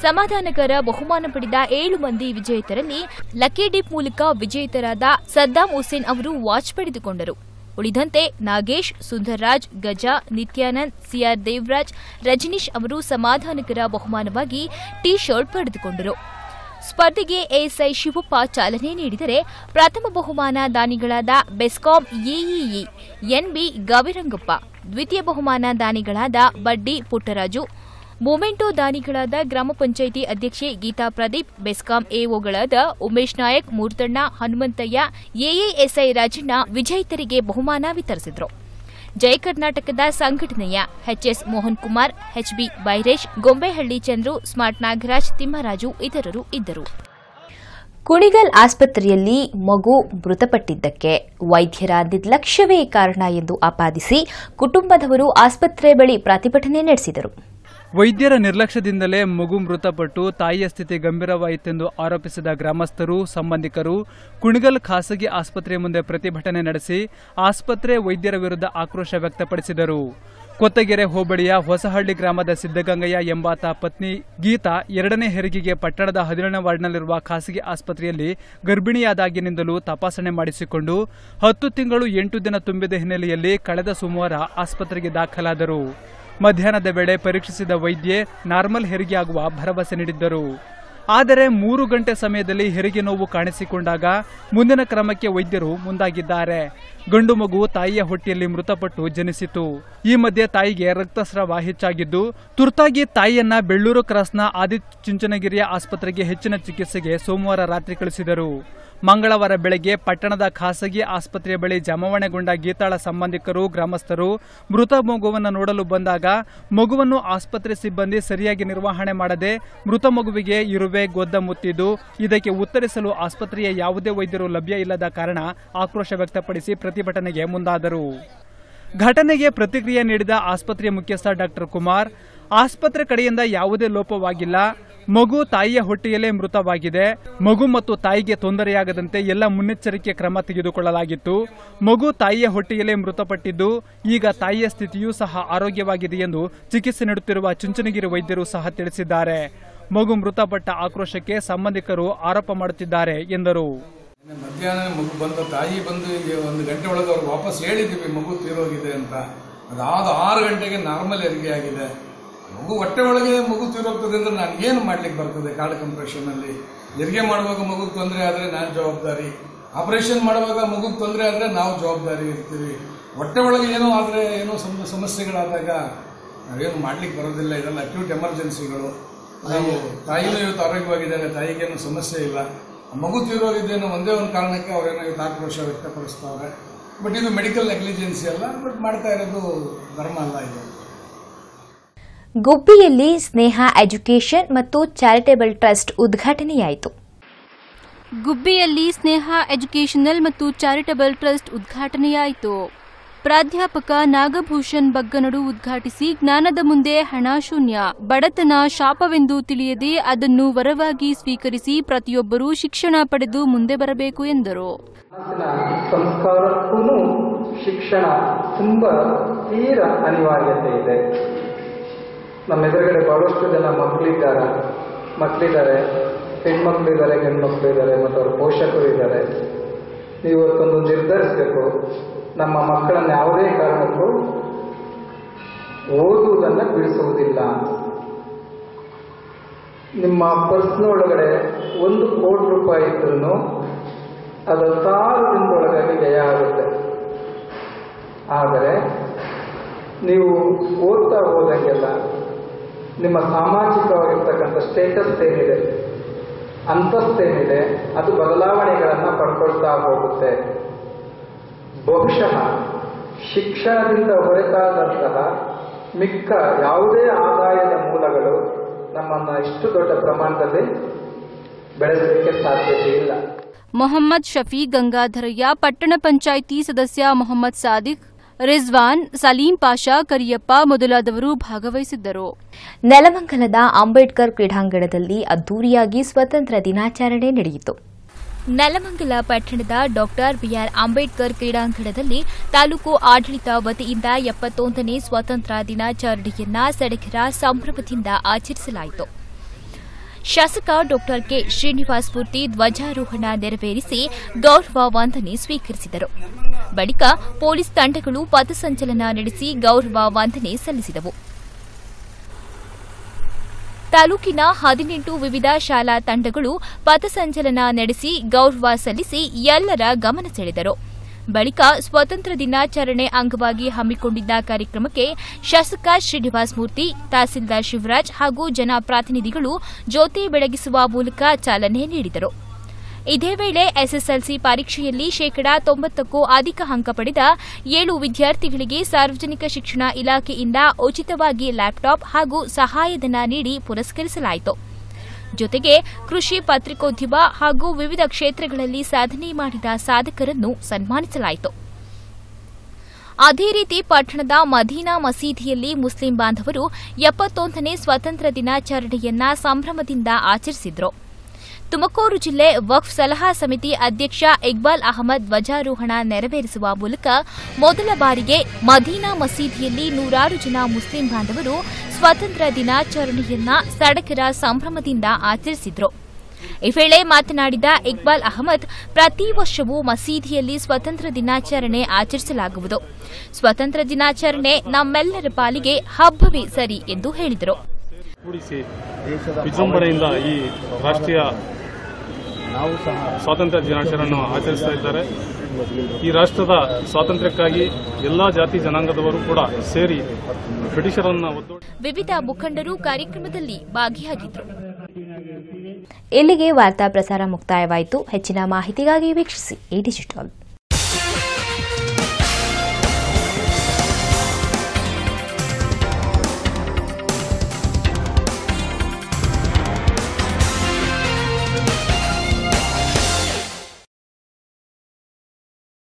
ಸಮಾಧಾನಕರ ಬಹುಮಾನ ಪಡೆದ ಏಳು ಮಂದಿ ವಿಜೇತರಲ್ಲಿ ಲಕ್ಕಿ ಡಿಪ್ ಮೂಲಕ ವಿಜೇತರಾದ ಸದ್ದಾಂ ಹುಸೇನ್ ಅವರು ವಾಚ್ ಪಡೆದುಕೊಂಡರು. ಉಳಿದಂತೆ ನಾಗೇಶ್, ಸುಂದರ್ರಾಜ್, ಗಜ, ನಿತ್ಯಾನಂದ್, ಸಿಆರ್ ದೇವರಾಜ್, ರಜನೀಶ್ ಅವರು ಸಮಾಧಾನಕರ ಬಹುಮಾನವಾಗಿ ಟಿ ಶರ್ಟ್ ಪಡೆದುಕೊಂಡರು. ಸ್ಪರ್ಧೆಗೆ ಎಎಸ್ಐ ಶಿವಪ್ಪ ಚಾಲನೆ ನೀಡಿದರೆ ಪ್ರಥಮ ಬಹುಮಾನ ದಾನಿಗಳಾದ BESCOM AEE, N B Gavirangappa, ದ್ವಿತೀಯ ಬಹುಮಾನ ದಾನಿಗಳಾದ ಬಡ್ಡಿ ಪುಟ್ಟರಾಜು ಮೊಮೆಂಟೋ ದಾನಿಗಳಾದ ಗ್ರಾಮ ಪಂಚಾಯಿತಿ ಅಧ್ಯಕ್ಷೆ ಗೀತಾ ಪ್ರದೀಪ್, ಬೆಸ್ಕಾಂ ಎಒಗಳಾದ ಉಮೇಶ್ ನಾಯಕ್, ಮೂರ್ತಣ್ಣ ಹನುಮಂತಯ್ಯ, ಎಎಎಸ್ಐ ರಾಜಣ್ಣ ವಿಜೇತರಿಗೆ ಬಹುಮಾನ ವಿತರಿಸಿದರು. ಜಯ ಕರ್ನಾಟಕದ ಸಂಘಟನೆಯ HS Mohan Kumar HB Byresh, Gombehalli Chandru, smart Nagaraj, Thimmaraju ಇತರರು ಇದ್ದರು. ಕುಣಿಗಲ್ ಆಸ್ಪತ್ರೆಯಲ್ಲಿ ಮಗು ಮೃತಪಟ್ಟಿದ್ದಕ್ಕೆ ವೈದ್ಯರ ನಿರ್ಲಕ್ಷ್ಯವೇ ಕಾರಣ ಎಂದು ಆಪಾದಿಸಿ ಕುಟುಂಬದವರು ಆಸ್ಪತ್ರೆ ಬಳಿ ಪ್ರತಿಭಟನೆ ನಡೆಸಿದರು. ವೈದ್ಯರ ನಿರ್ಲಕ್ಷ್ಯದಿಂದಲೇ ಮಗು ಮೃತಪಟ್ಟು ತಾಯಿಯ ಸ್ಥಿತಿ ಗಂಭೀರವಾಯಿತೆಂದು ಆರೋಪಿಸಿದ ಗ್ರಾಮಸ್ಥರು, ಸಂಬಂಧಿಕರು ಕುಣಿಗಲ್ ಖಾಸಗಿ ಆಸ್ಪತ್ರೆ ಮುಂದೆ ಪ್ರತಿಭಟನೆ ನಡೆಸಿ ಆಸ್ಪತ್ರೆ ವೈದ್ಯರ ವಿರುದ್ಧ ಆಕ್ರೋಶ ವ್ಯಕ್ತಪಡಿಸಿದರು. ಕೊತ್ತಗೆರೆ ಹೋಬಳಿಯ ಹೊಸಹಳ್ಳಿ ಗ್ರಾಮದ ಸಿದ್ದಗಂಗಯ್ಯ ಎಂಬಾತ ಪತ್ನಿ ಗೀತಾ ಎರಡನೇ ಹೆರಿಗೆಗೆ ಪಟ್ಟಣದ ಹದಿನೇಳನೇ ವಾರ್ಡ್ನಲ್ಲಿರುವ ಖಾಸಗಿ ಆಸ್ಪತ್ರೆಯಲ್ಲಿ ಗರ್ಭಿಣಿಯಾದಾಗಿನಿಂದಲೂ ತಪಾಸಣೆ ಮಾಡಿಸಿಕೊಂಡು ಹತ್ತು ತಿಂಗಳು ಎಂಟು ದಿನ ತುಂಬಿದ ಹಿನ್ನೆಲೆಯಲ್ಲಿ ಕಳೆದ ಸೋಮವಾರ ಆಸ್ಪತ್ರೆಗೆ ದಾಖಲಾದರು. ಮಧ್ಯಾಹ್ನದ ವೇಳೆ ಪರೀಕ್ಷಿಸಿದ ವೈದ್ಯೆ ನಾರ್ಮಲ್ ಹೆರಿಗೆ ಆಗುವ ಭರವಸೆ ನೀಡಿದ್ದರು. ಆದರೆ ಮೂರು ಗಂಟೆ ಸಮಯದಲ್ಲಿ ಹೆರಿಗೆ ನೋವು ಕಾಣಿಸಿಕೊಂಡಾಗ ಮುಂದಿನ ಕ್ರಮಕ್ಕೆ ವೈದ್ಯರು ಮುಂದಾಗಿದ್ದಾರೆ. ಗಂಡು ಮಗು ತಾಯಿಯ ಹೊಟ್ಟೆಯಲ್ಲಿ ಮೃತಪಟ್ಟು ಜನಿಸಿತು. ಈ ಮಧ್ಯೆ ತಾಯಿಗೆ ರಕ್ತಸ್ರಾವ ಹೆಚ್ಚಾಗಿದ್ದು, ತುರ್ತಾಗಿ ತಾಯಿಯನ್ನ ಬೆಳ್ಳೂರು ಕ್ರಾಸ್ನ ಆದಿಚುಂಚನಗಿರಿಯ ಆಸ್ಪತ್ರೆಗೆ ಹೆಚ್ಚಿನ ಚಿಕಿತ್ಸೆಗೆ ಸೋಮವಾರ ರಾತ್ರಿ ಕಳಿಸಿದರು. ಮಂಗಳವಾರ ಬೆಳಗ್ಗೆ ಪಟ್ಟಣದ ಖಾಸಗಿ ಆಸ್ಪತ್ರೆಯ ಬಳಿ ಜಮಾವಣೆಗೊಂಡ ಗೀತಾಳ ಸಂಬಂಧಿಕರು, ಗ್ರಾಮಸ್ಥರು ಮೃತ ಮಗುವನ್ನು ನೋಡಲು ಬಂದಾಗ ಮಗುವನ್ನು ಆಸ್ಪತ್ರೆ ಸಿಬ್ಬಂದಿ ಸರಿಯಾಗಿ ನಿರ್ವಹಣೆ ಮಾಡದೆ ಮೃತ ಮಗುವಿಗೆ ಇರುವೆ, ಗೊದ್ದ ಮುತ್ತಿದ್ದು ಇದಕ್ಕೆ ಉತ್ತರಿಸಲು ಆಸ್ಪತ್ರೆಯ ಯಾವುದೇ ವೈದ್ಯರು ಲಭ್ಯ ಇಲ್ಲದ ಕಾರಣ ಆಕ್ರೋಶ ವ್ಯಕ್ತಪಡಿಸಿ ಪ್ರತಿಭಟನೆಗೆ ಮುಂದಾದರು. ಘಟನೆಗೆ ಪ್ರತಿಕ್ರಿಯೆ ನೀಡಿದ ಆಸ್ಪತ್ರೆಯ ಮುಖ್ಯಸ್ಥ ಡಾಕ್ಟರ್ ಕುಮಾರ್ ಆಸ್ಪತ್ರೆ ಕಡೆಯಿಂದ ಯಾವುದೇ ಲೋಪವಾಗಿಲ್ಲ. ಮಗು ತಾಯಿಯ ಹೊಟ್ಟೆಯಲ್ಲೇ ಮೃತವಾಗಿದೆ. ಮಗು ಮತ್ತು ತಾಯಿಗೆ ತೊಂದರೆಯಾಗದಂತೆ ಎಲ್ಲ ಮುನ್ನೆಚ್ಚರಿಕೆ ಕ್ರಮ ತೆಗೆದುಕೊಳ್ಳಲಾಗಿತ್ತು. ಮಗು ತಾಯಿಯ ಹೊಟ್ಟೆಯಲ್ಲೇ ಮೃತಪಟ್ಟಿದ್ದು, ಈಗ ತಾಯಿಯ ಸ್ಥಿತಿಯೂ ಸಹ ಆರೋಗ್ಯವಾಗಿದೆ ಎಂದು ಚಿಕಿತ್ಸೆ ನೀಡುತ್ತಿರುವ ಚುಂಚನಗಿರಿ ವೈದ್ಯರು ಸಹ ತಿಳಿಸಿದ್ದಾರೆ. ಮಗು ಮೃತಪಟ್ಟ ಆಕ್ರೋಶಕ್ಕೆ ಸಂಬಂಧಿಕರು ಆರೋಪ ಮಾಡುತ್ತಿದ್ದಾರೆ ಎಂದರು. ಮಧ್ಯಾಹ್ನ ಮಗು ಬಂದ, ತಾಯಿ ಬಂದು ಒಂದು ಗಂಟೆ ಒಳಗೆ ಅವ್ರು ವಾಪಸ್ ಹೇಳಿದ್ದೀವಿ, ಮಗು ತೀರೋಗಿದೆ ಅಂತ. ಅದಾದ ಆರು ಗಂಟೆಗೆ ನಾರ್ಮಲ್ ಹೆರಿಗೆ ಆಗಿದೆ ಮಗು ಹೊಟ್ಟೆ ಒಳಗೆ ಮಗು ತೀರೋಗ್ತದೆ ಅಂದ್ರೆ ನಾನು ಏನು ಮಾಡ್ಲಿಕ್ಕೆ ಬರ್ತದೆ? ಕಾರ್ಡ್ ಕಂಪ್ರೆಷನ್ ಅಲ್ಲಿ. ಹೆರಿಗೆ ಮಾಡುವಾಗ ಮಗು ತೊಂದರೆ ಆದರೆ ನಾನು ಜವಾಬ್ದಾರಿ. ಆಪರೇಷನ್ ಮಾಡುವಾಗ ಮಗು ತೊಂದರೆ ಆದರೆ ನಾವು ಜವಾಬ್ದಾರಿ ಇರ್ತೀವಿ. ಹೊಟ್ಟೆ ಒಳಗೆ ಏನೋ ಆದರೆ ಏನೋ ಸಮ- ಸಮಸ್ಯೆಗಳಾದಾಗ ನಾವೇನು ಮಾಡ್ಲಿಕ್ಕೆ ಬರೋದಿಲ್ಲ. ಇದೆಲ್ಲ ಅಕ್ಯೂಟ್ ಎಮರ್ಜೆನ್ಸಿಗಳು ನಾವು ತಾಯಿನೂ ಇವತ್ತು ಆರೋಗ್ಯವಾಗಿದ್ದಾರೆ. ತಾಯಿಗೇನು ಸಮಸ್ಯೆ ಇಲ್ಲ. ಮಗು ತೀರೋಗಿದ್ದೇನೋ ಒಂದೇ ಒಂದು ಕಾರಣಕ್ಕೆ ಅವರೇನೋ ಇವತ್ತು ಆಕ್ರೋಶ ವ್ಯಕ್ತಪಡಿಸ್ತಾವ್ರೆ ಬಟ್ ಇದು ಮೆಡಿಕಲ್ ನೆಗ್ಲಿಜೆನ್ಸಿ ಅಲ್ಲ. ಬಟ್ ಮಾಡ್ತಾ ಇರೋದು ಧರ್ಮ ಅಲ್ಲ ಇದು. ಗುಬ್ಬಿಯಲ್ಲಿ ಸ್ನೇಹ ಎಜುಕೇಷನ್ ಮತ್ತು ಚಾರಿಟೇಬಲ್ ಟ್ರಸ್ಟ್ ಉದ್ಘಾಟನೆಯಾಯಿತು. ಗುಬ್ಬಿಯಲ್ಲಿ ಸ್ನೇಹ ಎಜುಕೇಷನಲ್ ಮತ್ತು ಚಾರಿಟಬಲ್ ಟ್ರಸ್ಟ್ ಉದ್ಘಾಟನೆಯಾಯಿತು. ಪ್ರಾಧ್ಯಾಪಕ ನಾಗಭೂಷಣ್ ಬಗ್ಗನಡು ಉದ್ಘಾಟಿಸಿ ಜ್ಞಾನದ ಮುಂದೆ ಹಣ ಶೂನ್ಯ. ಬಡತನ ಶಾಪವೆಂದು ತಿಳಿಯದೆ ಅದನ್ನು ವರವಾಗಿ ಸ್ವೀಕರಿಸಿ ಪ್ರತಿಯೊಬ್ಬರೂ ಶಿಕ್ಷಣ ಪಡೆದು ಮುಂದೆ ಬರಬೇಕು ಎಂದರು. ಸಂಸ್ಕಾರಕ್ಕೂ ಶಿಕ್ಷಣ ತುಂಬಾ ತೀರ ಅನಿವಾರ್ಯತೆ ಇದೆ. ನಮ್ಮ ಎದುರುಗಡೆ ಬಹಳಷ್ಟು ಜನ ಮಕ್ಕಳಿದ್ದಾರೆ. ಮಕ್ಕಳಿದ್ದಾರೆ. ಹೆಣ್ಮಕ್ಳಿದ್ದಾರೆ, ಗಂಡ್ಮಕ್ಳಿದ್ದಾರೆ, ಮತ್ತು ಅವ್ರ ಪೋಷಕರು ಇದ್ದಾರೆ. ನೀವು ಇವತ್ತೊಂದು ನಿರ್ಧರಿಸಬೇಕು. ನಮ್ಮ ಮಕ್ಕಳನ್ನ ಯಾವುದೇ ಕಾರಣಕ್ಕೂ ಓದುವುದನ್ನು ಬಿಡಿಸುವುದಿಲ್ಲ. ನಿಮ್ಮ ಪರ್ಸ್ನ ಒಳಗಡೆ ಒಂದು ಕೋಟಿ ರೂಪಾಯಿ ಇದ್ರೂ ಅದು ಹತ್ತಾರು ದಿನದೊಳಗಾಗಿ ವ್ಯಯ ಆಗುತ್ತೆ. ಆದರೆ ನೀವು ಓದ್ತಾ ಹೋದಂಗೆಲ್ಲ ನಿಮ್ಮ ಸಾಮಾಜಿಕವಾಗಿರ್ತಕ್ಕಂಥ ಸ್ಟೇಟಸ್ ಏನಿದೆ ಅಂತಸ್ತೇನಿದೆ ಅದು ಬದಲಾವಣೆಗಳನ್ನು ಪಡ್ಕೊಳ್ತಾ ಹೋಗುತ್ತೆ. ಬಹುಶಃ ಶಿಕ್ಷಣದಿಂದ ಹೊರತಾದಂತಹ ಮಿಕ್ಕ ಯಾವುದೇ ಆದಾಯದ ಮೂಲಗಳು ನಮ್ಮನ್ನು ಇಷ್ಟು ದೊಡ್ಡ ಪ್ರಮಾಣದಲ್ಲಿ ಬೆಳೆಸಲಿಕ್ಕೆ ಸಾಧ್ಯತೆ ಇಲ್ಲ. ಮೊಹಮ್ಮದ್ ಶಫಿ ಗಂಗಾಧರಯ್ಯ, ಪಟ್ಟಣ ಪಂಚಾಯಿತಿ ಸದಸ್ಯ ಮೊಹಮ್ಮದ್ ಸಾದಿಕ್ ರಿಜ್ವಾನ್ ಸಲೀಂ ಪಾಷಾ ಕರಿಯಪ್ಪ ಮೊದಲಾದವರು ಭಾಗವಹಿಸಿದ್ದರು. ನೆಲಮಂಗಲದ ಅಂಬೇಡ್ಕರ್ ಕ್ರೀಡಾಂಗಣದಲ್ಲಿ ಅದ್ದೂರಿಯಾಗಿ ಸ್ವತಂತ್ರ ದಿನಾಚರಣೆ ನಡೆಯಿತು. ನೆಲಮಂಗಲ ಪಟ್ಟಣದ ಡಾಕ್ಟರ್ ಬಿಆರ್ ಅಂಬೇಡ್ಕರ್ ಕ್ರೀಡಾಂಗಣದಲ್ಲಿ ತಾಲೂಕು ಆಡಳಿತ ವತಿಯಿಂದ ಎಪ್ಪತ್ತೊಂದನೇ ಸ್ವಾತಂತ್ರ್ಯ ದಿನಾಚರಣೆಯನ್ನ ಸಡಗರ ಸಂಭ್ರಮದಿಂದ ಆಚರಿಸಲಾಯಿತು. ಶಾಸಕ ಡಾಕ್ಟರ್ ಕೆ ಶ್ರೀನಿವಾಸ್ ಮೂರ್ತಿ ಧ್ವಜಾರೋಹಣ ನೆರವೇರಿಸಿ ಗೌರವ ವಂದನೆ ಸ್ವೀಕರಿಸಿದರು. ಬಳಿಕ ಪೊಲೀಸ್ ತಂಡಗಳು ಪಥಸಂಚಲನ ನಡೆಸಿ ಗೌರವ ವಂದನೆ ಸಲ್ಲಿಸಿದವು. ತಾಲೂಕಿನ ಹದಿನೆಂಟು ವಿವಿಧ ಶಾಲಾ ತಂಡಗಳು ಪಥಸಂಚಲನ ನಡೆಸಿ ಗೌರವ ಸಲ್ಲಿಸಿ ಎಲ್ಲರ ಗಮನ ಸೆಳೆದರು. ಬಳಿಕ ಸ್ವಾತಂತ್ರ್ಯ ದಿನಾಚರಣೆ ಅಂಗವಾಗಿ ಹಮ್ಮಿಕೊಂಡಿದ್ದ ಕಾರ್ಯಕ್ರಮಕ್ಕೆ ಶಾಸಕ ಶ್ರೀನಿವಾಸ್ ಮೂರ್ತಿ, ತಹಸೀಲ್ದಾರ್ ಶಿವರಾಜ್ ಹಾಗೂ ಜನಪ್ರತಿನಿಧಿಗಳು ಜ್ಯೋತಿ ಬೆಳಗಿಸುವ ಮೂಲಕ ಚಾಲನೆ ನೀಡಿದರು. ಇದೇ ವೇಳೆ ಎಸ್ಎಸ್ಎಲ್ಸಿ ಪರೀಕ್ಷೆಯಲ್ಲಿ ಶೇಕಡಾ ತೊಂಬತ್ತಕ್ಕೂ ಅಧಿಕ ಅಂಕ ಪಡೆದ ಏಳು ವಿದ್ಯಾರ್ಥಿಗಳಿಗೆ ಸಾರ್ವಜನಿಕ ಶಿಕ್ಷಣ ಇಲಾಖೆಯಿಂದ ಉಚಿತವಾಗಿ ಲ್ಯಾಪ್ಟಾಪ್ ಹಾಗೂ ಸಹಾಯಧನ ನೀಡಿ ಪುರಸ್ಕರಿಸಲಾಯಿತು. ಜೊತೆಗೆ ಕೃಷಿ ಪತ್ರಿಕೋದ್ಯಮ ಹಾಗೂ ವಿವಿಧ ಕ್ಷೇತ್ರಗಳಲ್ಲಿ ಸಾಧನೆ ಮಾಡಿದ ಸಾಧಕರನ್ನು ಸನ್ಮಾನಿಸಲಾಯಿತು. ಅದೇ ರೀತಿ ಪಟ್ಟಣದ ಮದೀನಾ ಮಸೀದಿಯಲ್ಲಿ ಮುಸ್ಲಿಂ ಬಾಂಧವರು ಎಪ್ಪತ್ತೊಂದನೇ ಸ್ವಾತಂತ್ರ್ಯ ದಿನಾಚರಣೆಯನ್ನ ಸಂಭ್ರಮದಿಂದ ಆಚರಿಸಿದ್ರು. ತುಮಕೂರು ಜಿಲ್ಲೆ ವಕ್ಫ್ ಸಲಹಾ ಸಮಿತಿ ಅಧ್ಯಕ್ಷ ಇಕ್ಬಾಲ್ ಅಹಮದ್ ಧ್ವಜಾರೋಹಣ ನೆರವೇರಿಸುವ ಮೂಲಕ ಮೊದಲ ಬಾರಿಗೆ ಮದೀನಾ ಮಸೀದಿಯಲ್ಲಿ ನೂರಾರು ಜನ ಮುಸ್ಲಿಂ ಬಾಂಧವರು ಸ್ವಾತಂತ್ರ್ಯ ದಿನಾಚರಣೆಯನ್ನ ಸಡಗರ ಸಂಭ್ರಮದಿಂದ ಆಚರಿಸಿದ್ರು. ಈ ವೇಳೆ ಮಾತನಾಡಿದ ಇಕ್ಬಾಲ್ ಅಹಮದ್ ಪ್ರತಿ ವರ್ಷವೂ ಮಸೀದಿಯಲ್ಲಿ ಸ್ವಾತಂತ್ರ್ಯ ದಿನಾಚರಣೆ ಆಚರಿಸಲಾಗುವುದು. ಸ್ವಾತಂತ್ರ್ಯ ದಿನಾಚರಣೆ ನಮ್ಮೆಲ್ಲರ ಪಾಲಿಗೆ ಹಬ್ಬವೇ ಸರಿ ಎಂದು ಹೇಳಿದರು. ವಿಜೃಂಭಣೆಯಿಂದ ಈ ರಾಷ್ಟ್ರೀಯ ಸ್ವಾತಂತ್ರ್ಯ ದಿನಾಚರಣೆ ಆಚರಿಸ್ತಾ ಇದ್ದಾರೆ. ಈ ರಾಷ್ಟ್ರದ ಸ್ವಾತಂತ್ರ್ಯಕ್ಕಾಗಿ ಎಲ್ಲಾ ಜಾತಿ ಜನಾಂಗದವರು ಕೂಡ ಸೇರಿ ಬ್ರಿಟಿಷರನ್ನ ಒತ್ತೊಡೆ ವಿವಿಧ ಮುಖಂಡರು ಕಾರ್ಯಕ್ರಮದಲ್ಲಿ ಭಾಗಿಯಾಗಿದ್ದರು ಇಲ್ಲಿಗೆ ವಾರ್ತಾ ಪ್ರಸಾರ ಮುಕ್ತಾಯವಾಯಿತು. ಹೆಚ್ಚಿನ ಮಾಹಿತಿಗಾಗಿ ವೀಕ್ಷಿಸಿ ಈ ಡಿಜಿಟಲ್